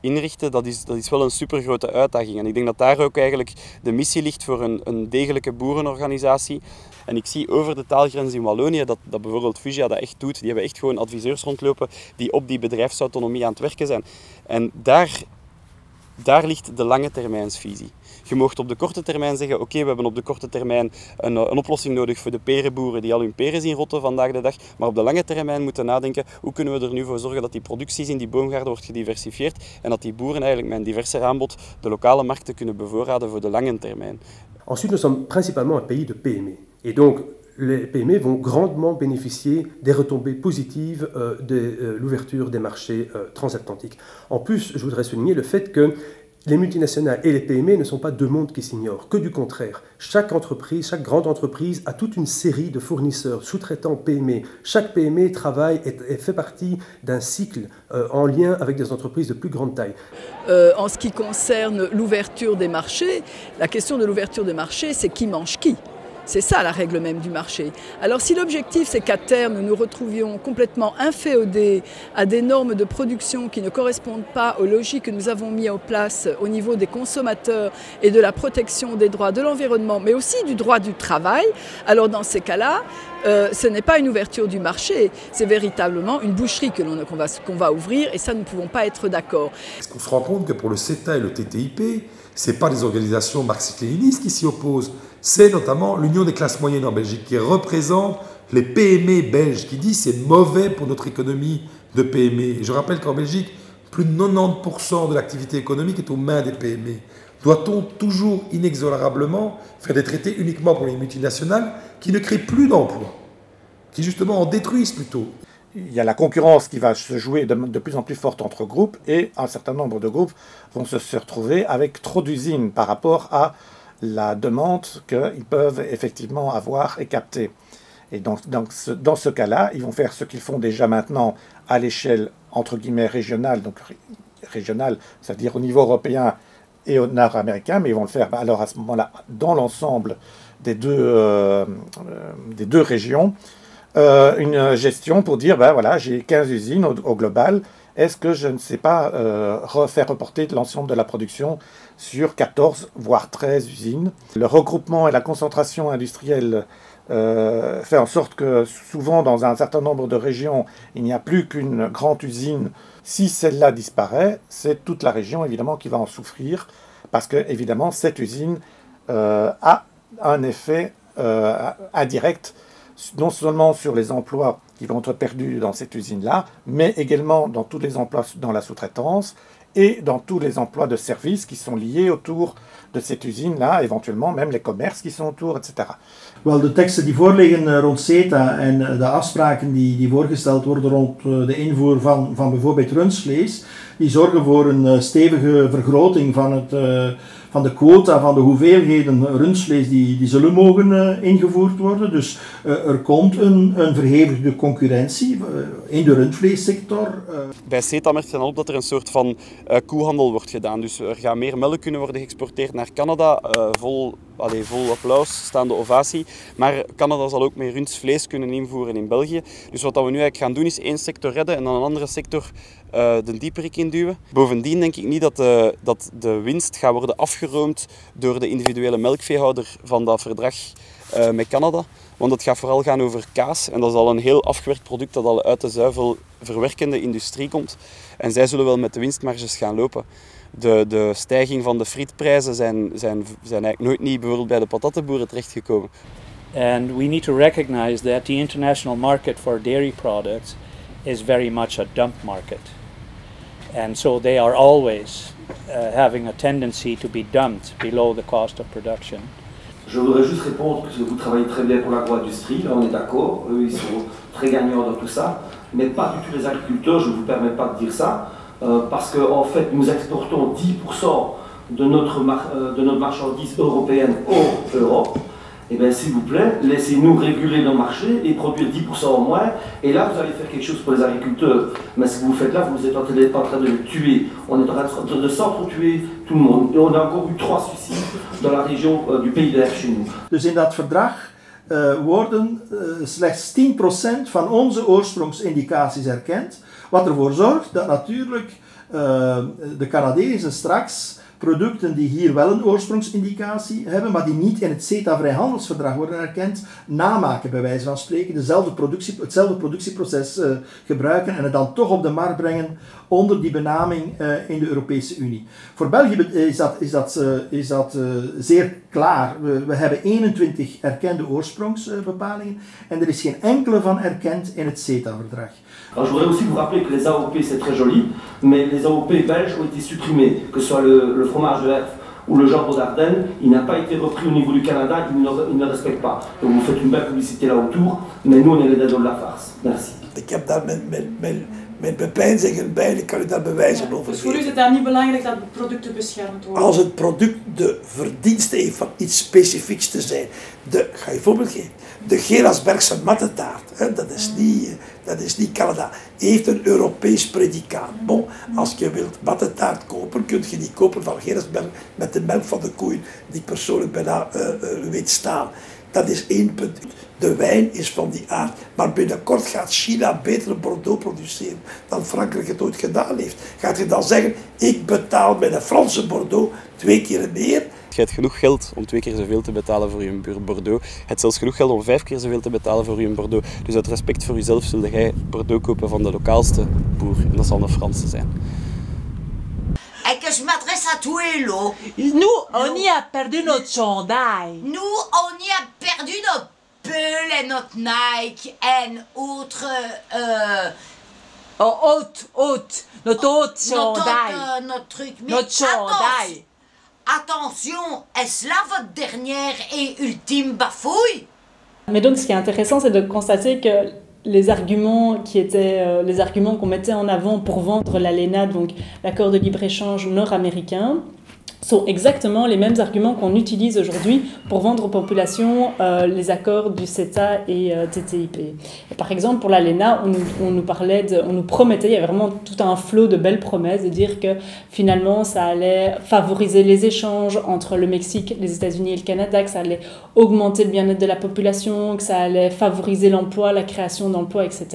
inrichten, dat is, dat is wel een supergrote uitdaging. En ik denk dat daar ook eigenlijk de missie ligt voor een, een degelijke boerenorganisatie. En ik zie over de taalgrens in Wallonië dat, dat bijvoorbeeld Fugia dat echt doet. Die hebben echt gewoon adviseurs rondlopen die op die bedrijfsautonomie aan het werken zijn. En daar, daar ligt de lange termijnsvisie. Je mocht op de korte termijn zeggen, oké, we hebben op de korte termijn een, een oplossing nodig voor de perenboeren die al hun peren zien rotten vandaag de dag. Maar op de lange termijn moeten nadenken, hoe kunnen we er nu voor zorgen dat die producties in die boomgaarden wordt gediversifieerd en dat die boeren eigenlijk met een diverser aanbod de lokale markten kunnen bevoorraden voor de lange termijn. Ensuite, nous sommes principalement un pays de PME. Et donc, les PME vont grandement bénéficier des retombées positives euh, de euh, l'ouverture des marchés euh, transatlantiques. En plus, je voudrais souligner le fait que les multinationales et les PME ne sont pas deux mondes qui s'ignorent, que du contraire. Chaque entreprise, chaque grande entreprise a toute une série de fournisseurs, sous-traitants PME. Chaque PME travaille et, fait partie d'un cycle euh, en lien avec des entreprises de plus grande taille. Euh, en ce qui concerne l'ouverture des marchés, la question de l'ouverture des marchés, c'est qui mange qui c'est ça la règle même du marché. Alors si l'objectif c'est qu'à terme nous nous retrouvions complètement inféodés à des normes de production qui ne correspondent pas aux logiques que nous avons mis en place au niveau des consommateurs et de la protection des droits de l'environnement, mais aussi du droit du travail, alors dans ces cas-là, euh, ce n'est pas une ouverture du marché, c'est véritablement une boucherie que l'on qu'on va, ouvrir et ça nous ne pouvons pas être d'accord. Est-ce qu'on se rend compte que pour le CETA et le TTIP, ce n'est pas des organisations marxistes-léninistes qui s'y opposent, c'est notamment l'Union des classes moyennes en Belgique qui représente les PME belges, qui dit c'est mauvais pour notre économie de PME. Je rappelle qu'en Belgique, plus de 90% de l'activité économique est aux mains des PME. Doit-on toujours inexorablement faire des traités uniquement pour les multinationales qui ne créent plus d'emplois, qui justement en détruisent plutôt? Il y a la concurrence qui va se jouer de, plus en plus forte entre groupes et un certain nombre de groupes vont se retrouver avec trop d'usines par rapport à la demande qu'ils peuvent effectivement avoir et capter. Et donc, dans ce cas-là, ils vont faire ce qu'ils font déjà maintenant à l'échelle entre guillemets régionale, donc régionale, c'est-à-dire au niveau européen et au nord-américain, mais ils vont le faire alors à ce moment-là dans l'ensemble des, deux, euh, des deux régions. Euh, une gestion pour dire, ben voilà, j'ai 15 usines au global, est-ce que je ne sais pas euh, refaire reporter l'ensemble de la production sur 14, voire 13 usines? Le regroupement et la concentration industrielle euh, fait en sorte que souvent dans un certain nombre de régions, il n'y a plus qu'une grande usine. Si celle-là disparaît, c'est toute la région évidemment qui va en souffrir, parce que évidemment cette usine euh, a un effet euh, indirect non seulement sur les emplois qui vont être perdus dans cette usine-là, mais également dans tous les emplois dans la sous-traitance et dans tous les emplois de services qui sont liés autour de cette usine-là, éventuellement même les commerces qui sont autour, etc. Wel, de teksten die voorliggen rond CETA en de afspraken die, die voorgesteld worden rond de invoer van, van bijvoorbeeld rundvlees, die zorgen voor een stevige vergroting van het... Uh, van de quota, van de hoeveelheden rundvlees die, die zullen mogen uh, ingevoerd worden. Dus uh, er komt een, een verhevigde concurrentie uh, in de rundvleessector. Bij CETA merkt je dan op dat er een soort van koehandel wordt gedaan. Dus er gaat meer melk kunnen worden geëxporteerd naar Canada, vol, allee, vol applaus, staande ovatie. Maar Canada zal ook meer rundvlees kunnen invoeren in België. Dus wat we nu eigenlijk gaan doen is één sector redden en dan een andere sector uh, de dieperik induwen. Bovendien denk ik niet dat de, dat de winst gaat worden afgeroomd door de individuele melkveehouder van dat verdrag uh, met Canada. Want het gaat vooral gaan over kaas en dat is al een heel afgewerkt product dat al uit de zuivelverwerkende industrie komt. En zij zullen wel met de winstmarges gaan lopen. De, de stijging van de frietprijzen zijn, zijn, zijn eigenlijk nooit niet bijvoorbeeld bij de patattenboeren terechtgekomen. And we need to recognize that the international market for dairy products is very much a dump market. And so they are always uh, having a tendency to be dumped below the cost of production. Je voudrais juste répondre que vous travaillez très bien pour l'agro-industrie, on est d'accord, eux ils sont très gagnants dans tout ça, mais pas du tout les agriculteurs, je ne vous permets pas de dire ça, euh, parce qu'en en fait nous exportons 10% de notre, euh, de notre marchandise européenne hors Europe, eh bien, s'il vous plaît, laissez-nous réguler nos marchés et produire 10% en moins. Et là, vous allez faire quelque chose pour les agriculteurs. Mais ce que vous faites là, vous êtes en train, en train de les tuer. On est en train de, de s'entretuer tout le monde. Et on a encore eu trois suicides dans la région euh, du Pays d'Air chez nous. Dus in dat verdrag uh, worden uh, slechts 10% van onze oorsprongsindicaties erkend. Wat ervoor zorgt dat natuurlijk uh, de Canadezen straks producten die hier wel een oorsprongsindicatie hebben, maar die niet in het CETA-vrijhandelsverdrag worden erkend, namaken bij wijze van spreken, dezelfde productie, hetzelfde productieproces uh, gebruiken en het dan toch op de markt brengen onder die benaming uh, in de Europese Unie. Voor België is dat, is dat, uh, is dat zeer klaar. We, we, hebben 21 erkende oorsprongsbepalingen en er is geen enkele van erkend in het CETA-verdrag. Alors, je voudrais aussi vous rappeler que les AOP c'est très joli, mais les AOP belges ont été supprimés, que ce soit le, le fromage de Herf ou le jambon d'Ardenne, il n'a pas été repris au niveau du Canada, il ne, il ne respecte pas. Donc vous faites une belle publicité là autour, mais nous on est les dados de la farce. Merci. Ik heb daar met, met, met, met bepeinzingen bij, ik kan u daar bewijzen Ja, over dus voor u is het daar niet belangrijk dat producten beschermd worden? Als het product de verdienste heeft van iets specifieks te zijn. De, ga je voorbeeld geven? De Gerasbergse mattetaart, hè, dat, is niet, eh, dat is niet Canada, heeft een Europees predicaat. Bon, als je wilt mattetaart kopen, kun je die kopen van Gerasberg met de melk van de koeien, die persoonlijk bijna uh, uh, weet staan. Dat is één punt. De wijn is van die aard. Maar binnenkort gaat China betere Bordeaux produceren dan Frankrijk het ooit gedaan heeft. Gaat je dan zeggen, ik betaal met een Franse Bordeaux twee keer meer Je hebt genoeg geld om twee keer zoveel te betalen voor je Bordeaux. Je hebt zelfs genoeg geld om vijf keer zoveel te betalen voor je Bordeaux. Dus uit respect voor jezelf zul jij Bordeaux kopen van de lokaalste boer. En dat zal de Franse zijn. Et que je m'adresse à tous et l'eau. Nous, on y a perdu notre chandail. Nous, on y a perdu notre pull et notre Nike et autres... Euh, oh, haute, haute. Notre haute notre, chandail. euh, notre truc. Mais Notre chandail. Attention, est-ce là votre dernière et ultime bafouille? Mais donc, ce qui est intéressant, c'est de constater que les arguments qui étaient euh, les arguments qu'on mettait en avant pour vendre l'ALENA, donc l'accord de libre-échange nord-américain, sont exactement les mêmes arguments qu'on utilise aujourd'hui pour vendre aux populations euh, les accords du CETA et euh, TTIP. Par exemple, pour l'ALENA, on, nous- parlait, on nous promettait, il y avait vraiment tout un flot de belles promesses de dire que finalement ça allait favoriser les échanges entre le Mexique, les États-Unis et le Canada, que ça allait augmenter le bien-être de la population, que ça allait favoriser l'emploi, la création d'emplois, etc.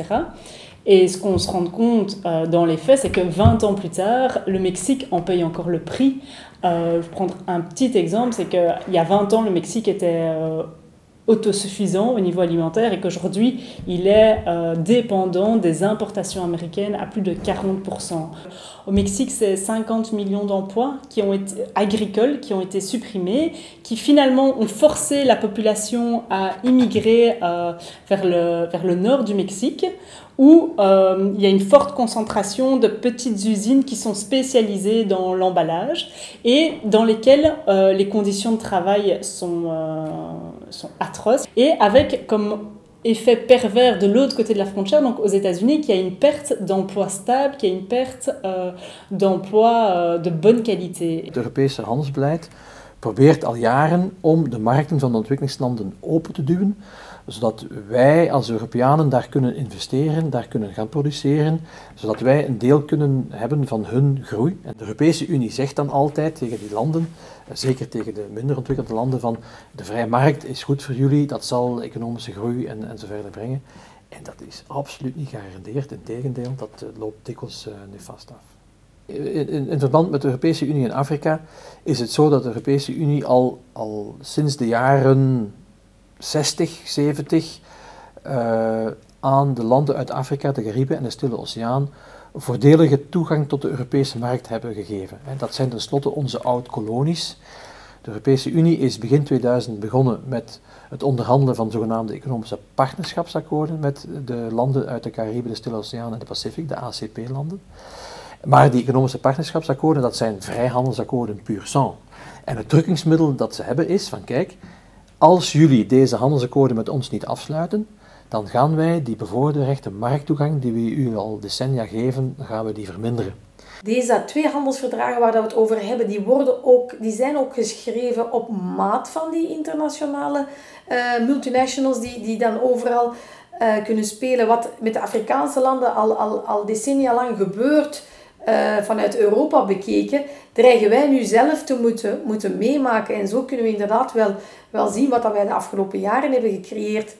Et ce qu'on se rend compte euh, dans les faits, c'est que 20 ans plus tard, le Mexique en paye encore le prix. Euh, je vais prendre un petit exemple, c'est qu'il y a 20 ans, le Mexique était euh, autosuffisant au niveau alimentaire et qu'aujourd'hui, il est euh, dépendant des importations américaines à plus de 40%. Au Mexique, c'est 50 millions d'emplois qui ont été agricoles qui ont été supprimés, qui finalement ont forcé la population à immigrer vers, le, vers le nord du Mexique, où euh, il y a une forte concentration de petites usines qui sont spécialisées dans l'emballage et dans lesquelles euh, les conditions de travail sont, euh, sont atroces, et avec comme effet pervers de l'autre côté de la frontière, donc aux États-Unis, qu'il y a une perte d'emplois stables, qu'il y a une perte d'emplois de bonne qualité. Het Europese handelsbeleid probeert al jaren om de markten van de ontwikkelingslanden open te duwen, zodat wij als Europeanen daar kunnen investeren, daar kunnen gaan produceren, zodat wij een deel kunnen hebben van hun groei. En de Europese Unie zegt dan altijd tegen die landen, eh, zeker tegen de minder ontwikkelde landen, van de vrije markt is goed voor jullie, dat zal economische groei en, en zo verder brengen. En dat is absoluut niet gegarandeerd, integendeel, dat eh, loopt dikwijls eh, nefast af. In, in, verband met de Europese Unie en Afrika is het zo dat de Europese Unie al, al sinds de jaren 60, 70 eh, aan de landen uit Afrika, de Cariben en de Stille Oceaan voordelige toegang tot de Europese markt hebben gegeven. Dat zijn tenslotte onze oud-kolonies. De Europese Unie is begin 2000 begonnen met het onderhandelen van zogenaamde economische partnerschapsakkoorden met de landen uit de Cariben, de Stille Oceaan en de Pacific, de ACP-landen. Maar die economische partnerschapsakkoorden, dat zijn vrijhandelsakkoorden puur sang. En het drukkingsmiddel dat ze hebben is van kijk, als jullie deze handelsakkoorden met ons niet afsluiten, dan gaan wij die bevorderde rechte markttoegang die we u al decennia geven, gaan we die verminderen. Deze twee handelsverdragen waar we het over hebben, die, worden ook, die zijn ook geschreven op maat van die internationale eh, multinationals die, die dan overal eh, kunnen spelen. Wat met de Afrikaanse landen al, al, al decennia lang gebeurt eh, vanuit Europa bekeken, dreigen wij nu zelf te moeten, moeten meemaken. En zo kunnen we inderdaad wel, wel zien wat dat wij de afgelopen jaren hebben gecreëerd.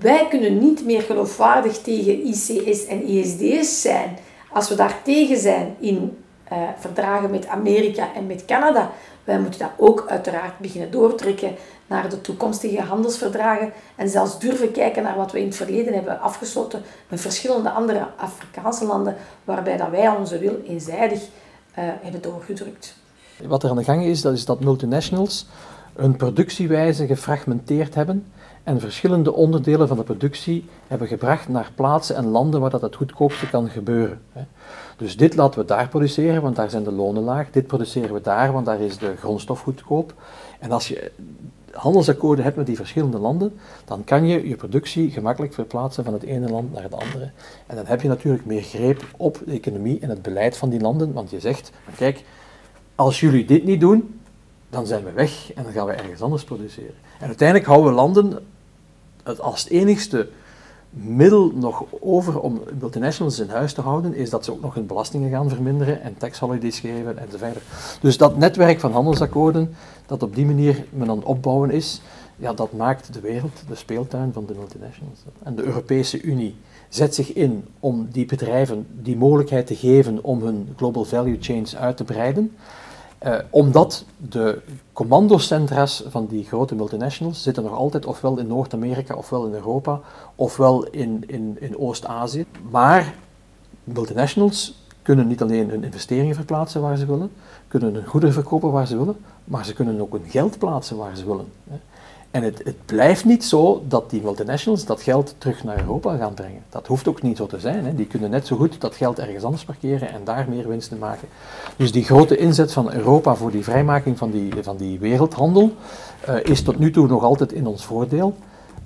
Wij kunnen niet meer geloofwaardig tegen ICS en ISDS zijn als we daar tegen zijn in eh, verdragen met Amerika en met Canada. Wij moeten dat ook uiteraard beginnen doortrekken naar de toekomstige handelsverdragen en zelfs durven kijken naar wat we in het verleden hebben afgesloten met verschillende andere Afrikaanse landen, waarbij dat wij onze wil eenzijdig eh, hebben doorgedrukt. Wat er aan de gang is, dat is dat multinationals hun productiewijze gefragmenteerd hebben en verschillende onderdelen van de productie hebben gebracht naar plaatsen en landen waar dat het goedkoopste kan gebeuren. Dus dit laten we daar produceren, want daar zijn de lonen laag. Dit produceren we daar, want daar is de grondstof goedkoop. En als je handelsakkoorden hebt met die verschillende landen, dan kan je je productie gemakkelijk verplaatsen van het ene land naar het andere. En dan heb je natuurlijk meer greep op de economie en het beleid van die landen, want je zegt, kijk, als jullie dit niet doen, dan zijn we weg en dan gaan we ergens anders produceren. En uiteindelijk houden landen het als het enigste middel nog over om multinationals in huis te houden, is dat ze ook nog hun belastingen gaan verminderen en tax holidays geven enzovoort. Dus dat netwerk van handelsakkoorden, dat op die manier men aan het opbouwen is, ja, dat maakt de wereld de speeltuin van de multinationals. En de Europese Unie zet zich in om die bedrijven die mogelijkheid te geven om hun global value chains uit te breiden. Eh, omdat de commandocentra's van die grote multinationals zitten nog altijd ofwel in Noord-Amerika, ofwel in Europa, ofwel in, in, in Oost-Azië. Maar multinationals kunnen niet alleen hun investeringen verplaatsen waar ze willen, kunnen hun goederen verkopen waar ze willen, maar ze kunnen ook hun geld plaatsen waar ze willen. En het, het, blijft niet zo dat die multinationals dat geld terug naar Europa gaan brengen. Dat hoeft ook niet zo te zijn. Hè. Die kunnen net zo goed dat geld ergens anders parkeren en daar meer winsten maken. Dus die grote inzet van Europa voor die vrijmaking van die, van die wereldhandel uh, is tot nu toe nog altijd in ons voordeel.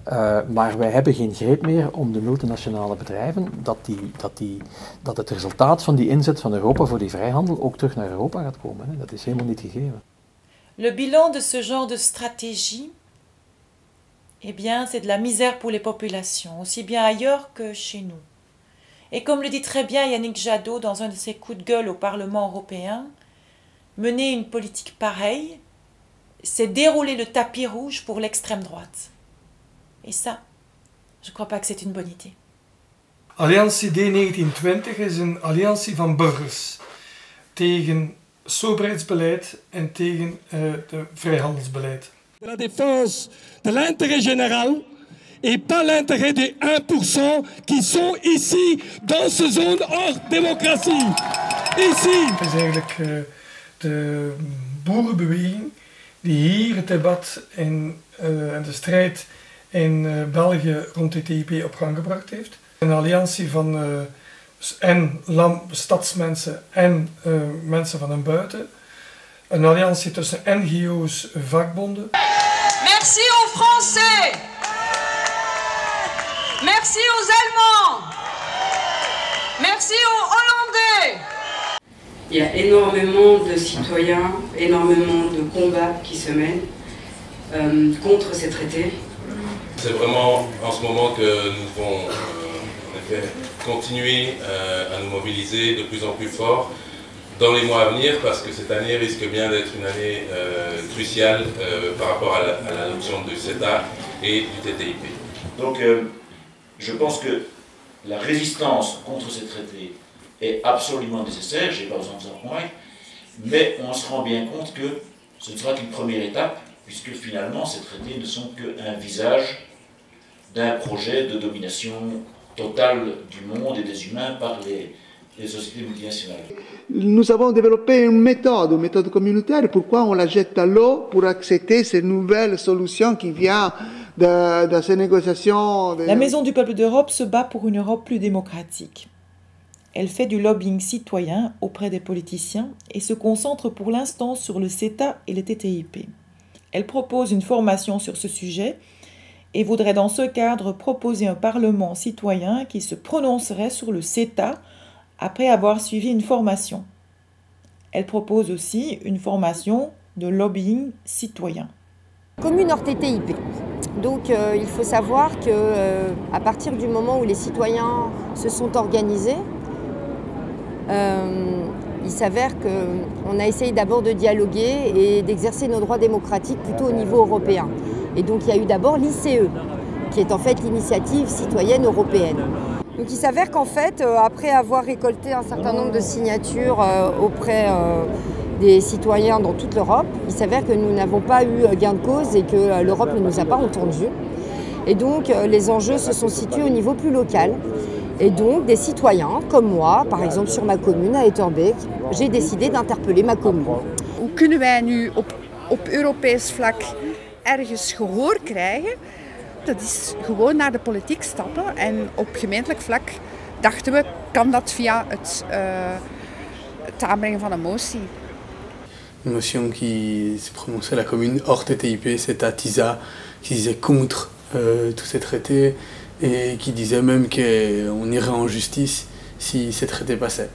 Uh, maar wij hebben geen greep meer om de multinationale bedrijven dat, die, dat, die, dat het resultaat van die inzet van Europa voor die vrijhandel ook terug naar Europa gaat komen. Hè. Dat is helemaal niet gegeven. Le bilan de ce genre de stratégie eh bien, c'est de la misère pour les populations, aussi bien ailleurs que chez nous. Et comme le dit très bien Yannick Jadot dans un de ses coups de gueule au Parlement européen, mener une politique pareille, c'est dérouler le tapis rouge pour l'extrême droite. Et ça, je ne crois pas que c'est une bonne idée. Alliantie D1920 is een alliantie van burgers tegen soberheidsbeleid en tegen de vrijhandelsbeleid. La défense de l'intérêt général et pas l'intérêt des 1% qui sont ici dans ce zone hors démocratie. Ici. Het is eigenlijk uh, de boerenbeweging die hier het debat en uh, de strijd in uh, België rond de TTIP op gang gebracht heeft. Een alliantie van en stadsmensen en mensen van een buiten. Een alliantie tussen NGO's, vakbonden. Merci aux Français. Merci aux Allemands. Merci aux Hollandais. Il y a énormément de citoyens, énormément de combats qui se mènent euh, contre ces traités. C'est vraiment en ce moment que nous devons euh, en effet, continuer euh, à nous mobiliser de plus en plus fort dans les mois à venir parce que cette année risque bien d'être une année euh, cruciale euh, par rapport à l'adoption du CETA et du TTIP. Donc euh, je pense que la résistance contre ces traités est absolument nécessaire, je n'ai pas besoin de vous en convaincre, mais on se rend bien compte que ce ne sera qu'une première étape, puisque finalement ces traités ne sont qu'un visage d'un projet de domination totale du monde et des humains par les. Nous avons développé une méthode, une méthode communautaire. Pourquoi on la jette à l'eau pour accepter ces nouvelles solutions qui viennent de, de ces négociations de... La Maison du peuple d'Europe se bat pour une Europe plus démocratique. Elle fait du lobbying citoyen auprès des politiciens et se concentre pour l'instant sur le CETA et le TTIP. Elle propose une formation sur ce sujet et voudrait dans ce cadre proposer un Parlement citoyen qui se prononcerait sur le CETA après avoir suivi une formation. Elle propose aussi une formation de lobbying citoyen. Commune hors TTIP. Donc euh, il faut savoir que euh, à partir du moment où les citoyens se sont organisés, euh, il s'avère qu'on a essayé d'abord de dialoguer et d'exercer nos droits démocratiques plutôt au niveau européen. Et donc il y a eu d'abord l'ICE, qui est en fait l'initiative citoyenne européenne. Donc il s'avère qu'en fait, euh, après avoir récolté un certain nombre de signatures euh, auprès euh, des citoyens dans toute l'Europe, il s'avère que nous n'avons pas eu gain de cause et que l'Europe ne nous a pas entendu. Et donc les enjeux se sont situés au niveau plus local. Et donc des citoyens comme moi, par exemple sur ma commune à Etterbeek, j'ai décidé d'interpeller ma commune. Hoe kunnen wij nu op, op Europees vlak ergens gehoor krijgen? Dat is gewoon naar de politiek stappen en op gemeentelijk vlak dachten we, kan dat via het, uh, het aanbrengen van een motie. Une motion qui se prononçait à la commune hors TTIP, c'est à TISA, qui disait contre euh, tous ces traités et qui disait même qu'on irait en justice si ces traités passaient.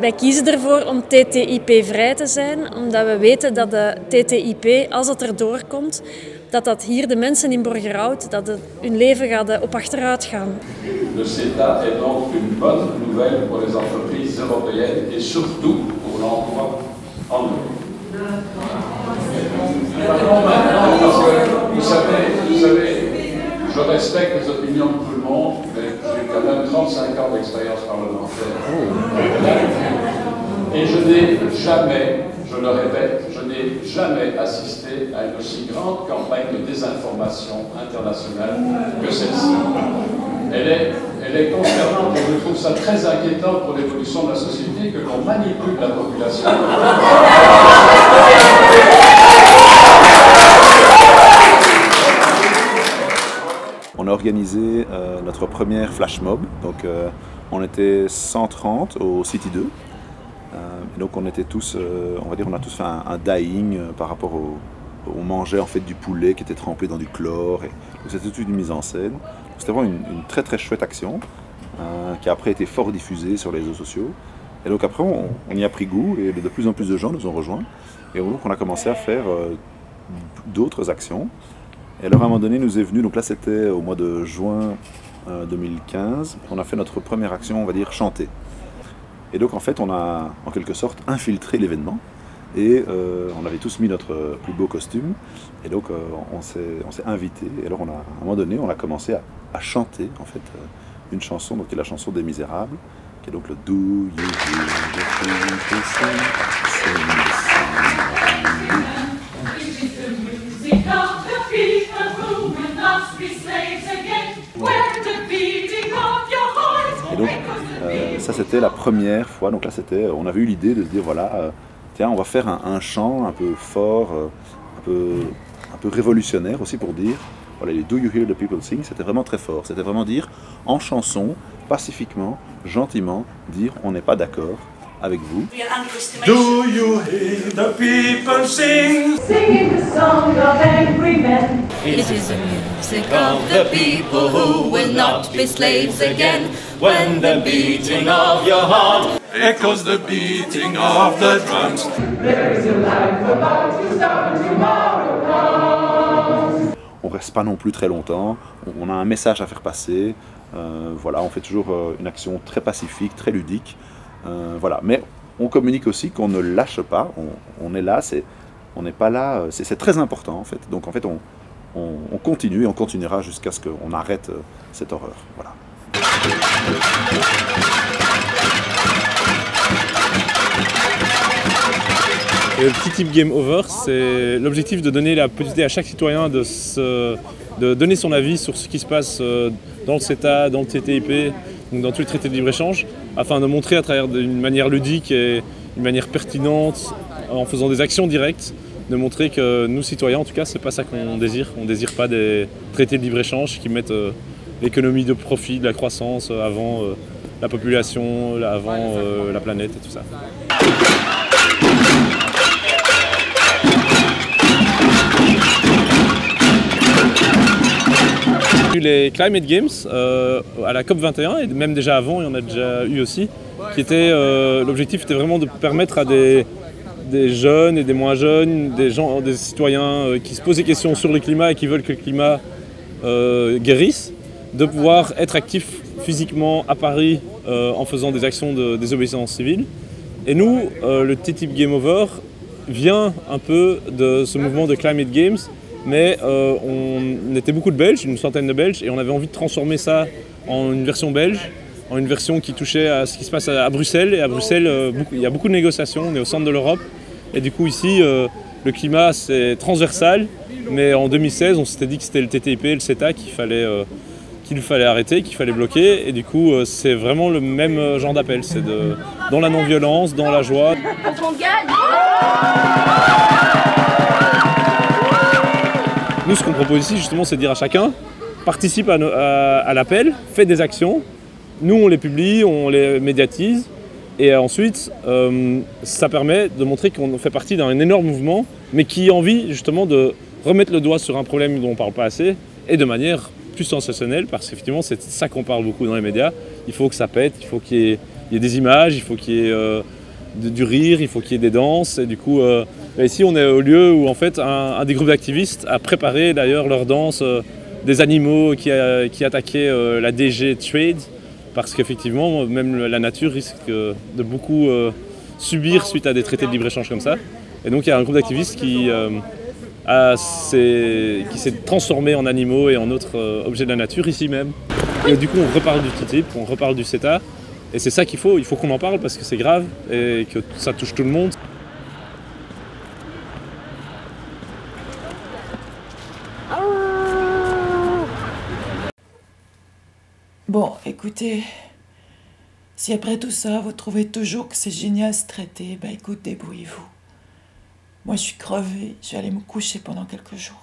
Wij kiezen ervoor om TTIP vrij te zijn, omdat we weten dat de TTIP, als het erdoor komt, dat dat hier de mensen in Borgerhout, dat het, hun leven gaat op achteruit gaan. Le CETA est donc une bonne nouvelle pour les entreprises européennes et surtout pour l'emploi en Europe. Vous savez, vous savez, je respecte les opinions de tout le monde, mais j'ai quand même 35 ans d'expérience parlementaire. Et je n'ai jamais, je le répète, jamais assisté à une aussi grande campagne de désinformation internationale que celle-ci. Elle est, elle est concernante et je trouve ça très inquiétant pour l'évolution de la société que l'on manipule la population. on a organisé notre première flash mob. Donc, on était 130 au City 2. Donc, on était tous, on va dire, on a tous fait un, dying par rapport au, on mangeait en fait du poulet qui était trempé dans du chlore. Et, c'était toute une mise en scène. C'était vraiment une, très très chouette action euh, qui a après été fort diffusée sur les réseaux sociaux. Et donc après on, y a pris goût et de plus en plus de gens nous ont rejoints. Et donc on a commencé à faire euh, d'autres actions. Et alors à un moment donné nous est venu, donc là c'était au mois de juin 2015, euh, on a fait notre première action, on va dire chanter. Et donc en fait on a en quelque sorte infiltré l'événement. Et euh, on avait tous mis notre plus beau costume. Et donc euh, on s'est invité. Et alors on a, à un moment donné, on a commencé à, chanter en fait euh, une chanson, donc qui est la chanson des Misérables, qui est donc le Do You Et ça c'était la première fois. Donc là c'était, on avait eu l'idée de se dire voilà tiens, on va faire un, chant un peu fort, euh, un peu, un peu révolutionnaire aussi pour dire, voilà, les Do You Hear the People Sing, c'était vraiment très fort. C'était vraiment dire, en chanson, pacifiquement, gentiment, dire on n'est pas d'accord avec vous. Do you hear the people sing? Singing the song of angry men. It is the music of the people who will not be slaves again. When the beating of your heart echoes the beating of the drums. There is a life about to start tomorrow comes. On reste pas non plus très longtemps. On a un message à faire passer. Euh, voilà, on fait toujours euh, une action très pacifique, très ludique. Euh, voilà, mais on communique aussi qu'on ne lâche pas. On, est là, c'est, on n'est pas là. C'est, très important en fait. Donc en fait, on, on, on continue et on continuera jusqu'à ce qu'on arrête cette horreur. Voilà. Le petit type Game Over, c'est l'objectif de donner la possibilité à chaque citoyen de, de donner son avis sur ce qui se passe dans le CETA, dans le TTIP, donc dans tous les traités de libre-échange, afin de montrer à travers d'une manière ludique et une manière pertinente, en faisant des actions directes, de montrer que nous, citoyens, en tout cas, c'est pas ça qu'on désire. On désire pas des traités de libre-échange qui mettent euh, l'économie de profit, de la croissance euh, avant euh, la population, avant la planète et tout ça. les Climate Games euh, à la COP 21 et même déjà avant, il y en a déjà eu aussi, qui était euh, l'objectif était vraiment de permettre à des, des, jeunes et des moins jeunes, des gens, des citoyens euh, qui se posent des questions sur le climat et qui veulent que le climat guérisse, de pouvoir être actifs physiquement à Paris en faisant des actions de désobéissance civile. Et nous, le TTIP Game Over vient un peu de ce mouvement de Climate Games mais euh, on était beaucoup de Belges, une centaine de Belges, et on avait envie de transformer ça en une version belge, en une version qui touchait à ce qui se passe à, Bruxelles. Et à Bruxelles, euh, il y a beaucoup de négociations, on est au centre de l'Europe, et du coup ici, euh, le climat c'est transversal, mais en 2016, on s'était dit que c'était le TTIP et le CETA qu'il fallait, qu'il fallait arrêter, qu'il fallait bloquer, et du coup c'est vraiment le même genre d'appel, c'est dans la non-violence, dans la joie. Nous, ce qu'on propose ici, justement, c'est de dire à chacun, participe à, l'appel, fais des actions. Nous, on les publie, on les médiatise. Et ensuite, euh, ça permet de montrer qu'on fait partie d'un énorme mouvement, mais qui a envie justement de remettre le doigt sur un problème dont on ne parle pas assez, et de manière plus sensationnelle, parce qu'effectivement, c'est ça qu'on parle beaucoup dans les médias. Il faut que ça pète, il faut qu'il y, ait des images, il faut qu'il y ait euh, du rire, il faut qu'il y ait des danses. Et du coup, euh, ici, on est au lieu où en fait un, des groupes d'activistes a préparé d'ailleurs leur danse euh, des animaux qui, qui attaquaient la DG Trade, parce qu'effectivement, même la nature risque de beaucoup subir suite à des traités de libre-échange comme ça. Et donc, il y a un groupe d'activistes qui s'est transformé en animaux et en autres objets de la nature ici même. Et du coup, on reparle du TTIP, on reparle du CETA. Et c'est ça qu'il faut, il faut qu'on en parle parce que c'est grave et que ça touche tout le monde. Bon, écoutez, si après tout ça, vous trouvez toujours que c'est génial ce traité, ben écoute, débrouillez-vous. Moi, je suis crevée. Je vais aller me coucher pendant quelques jours.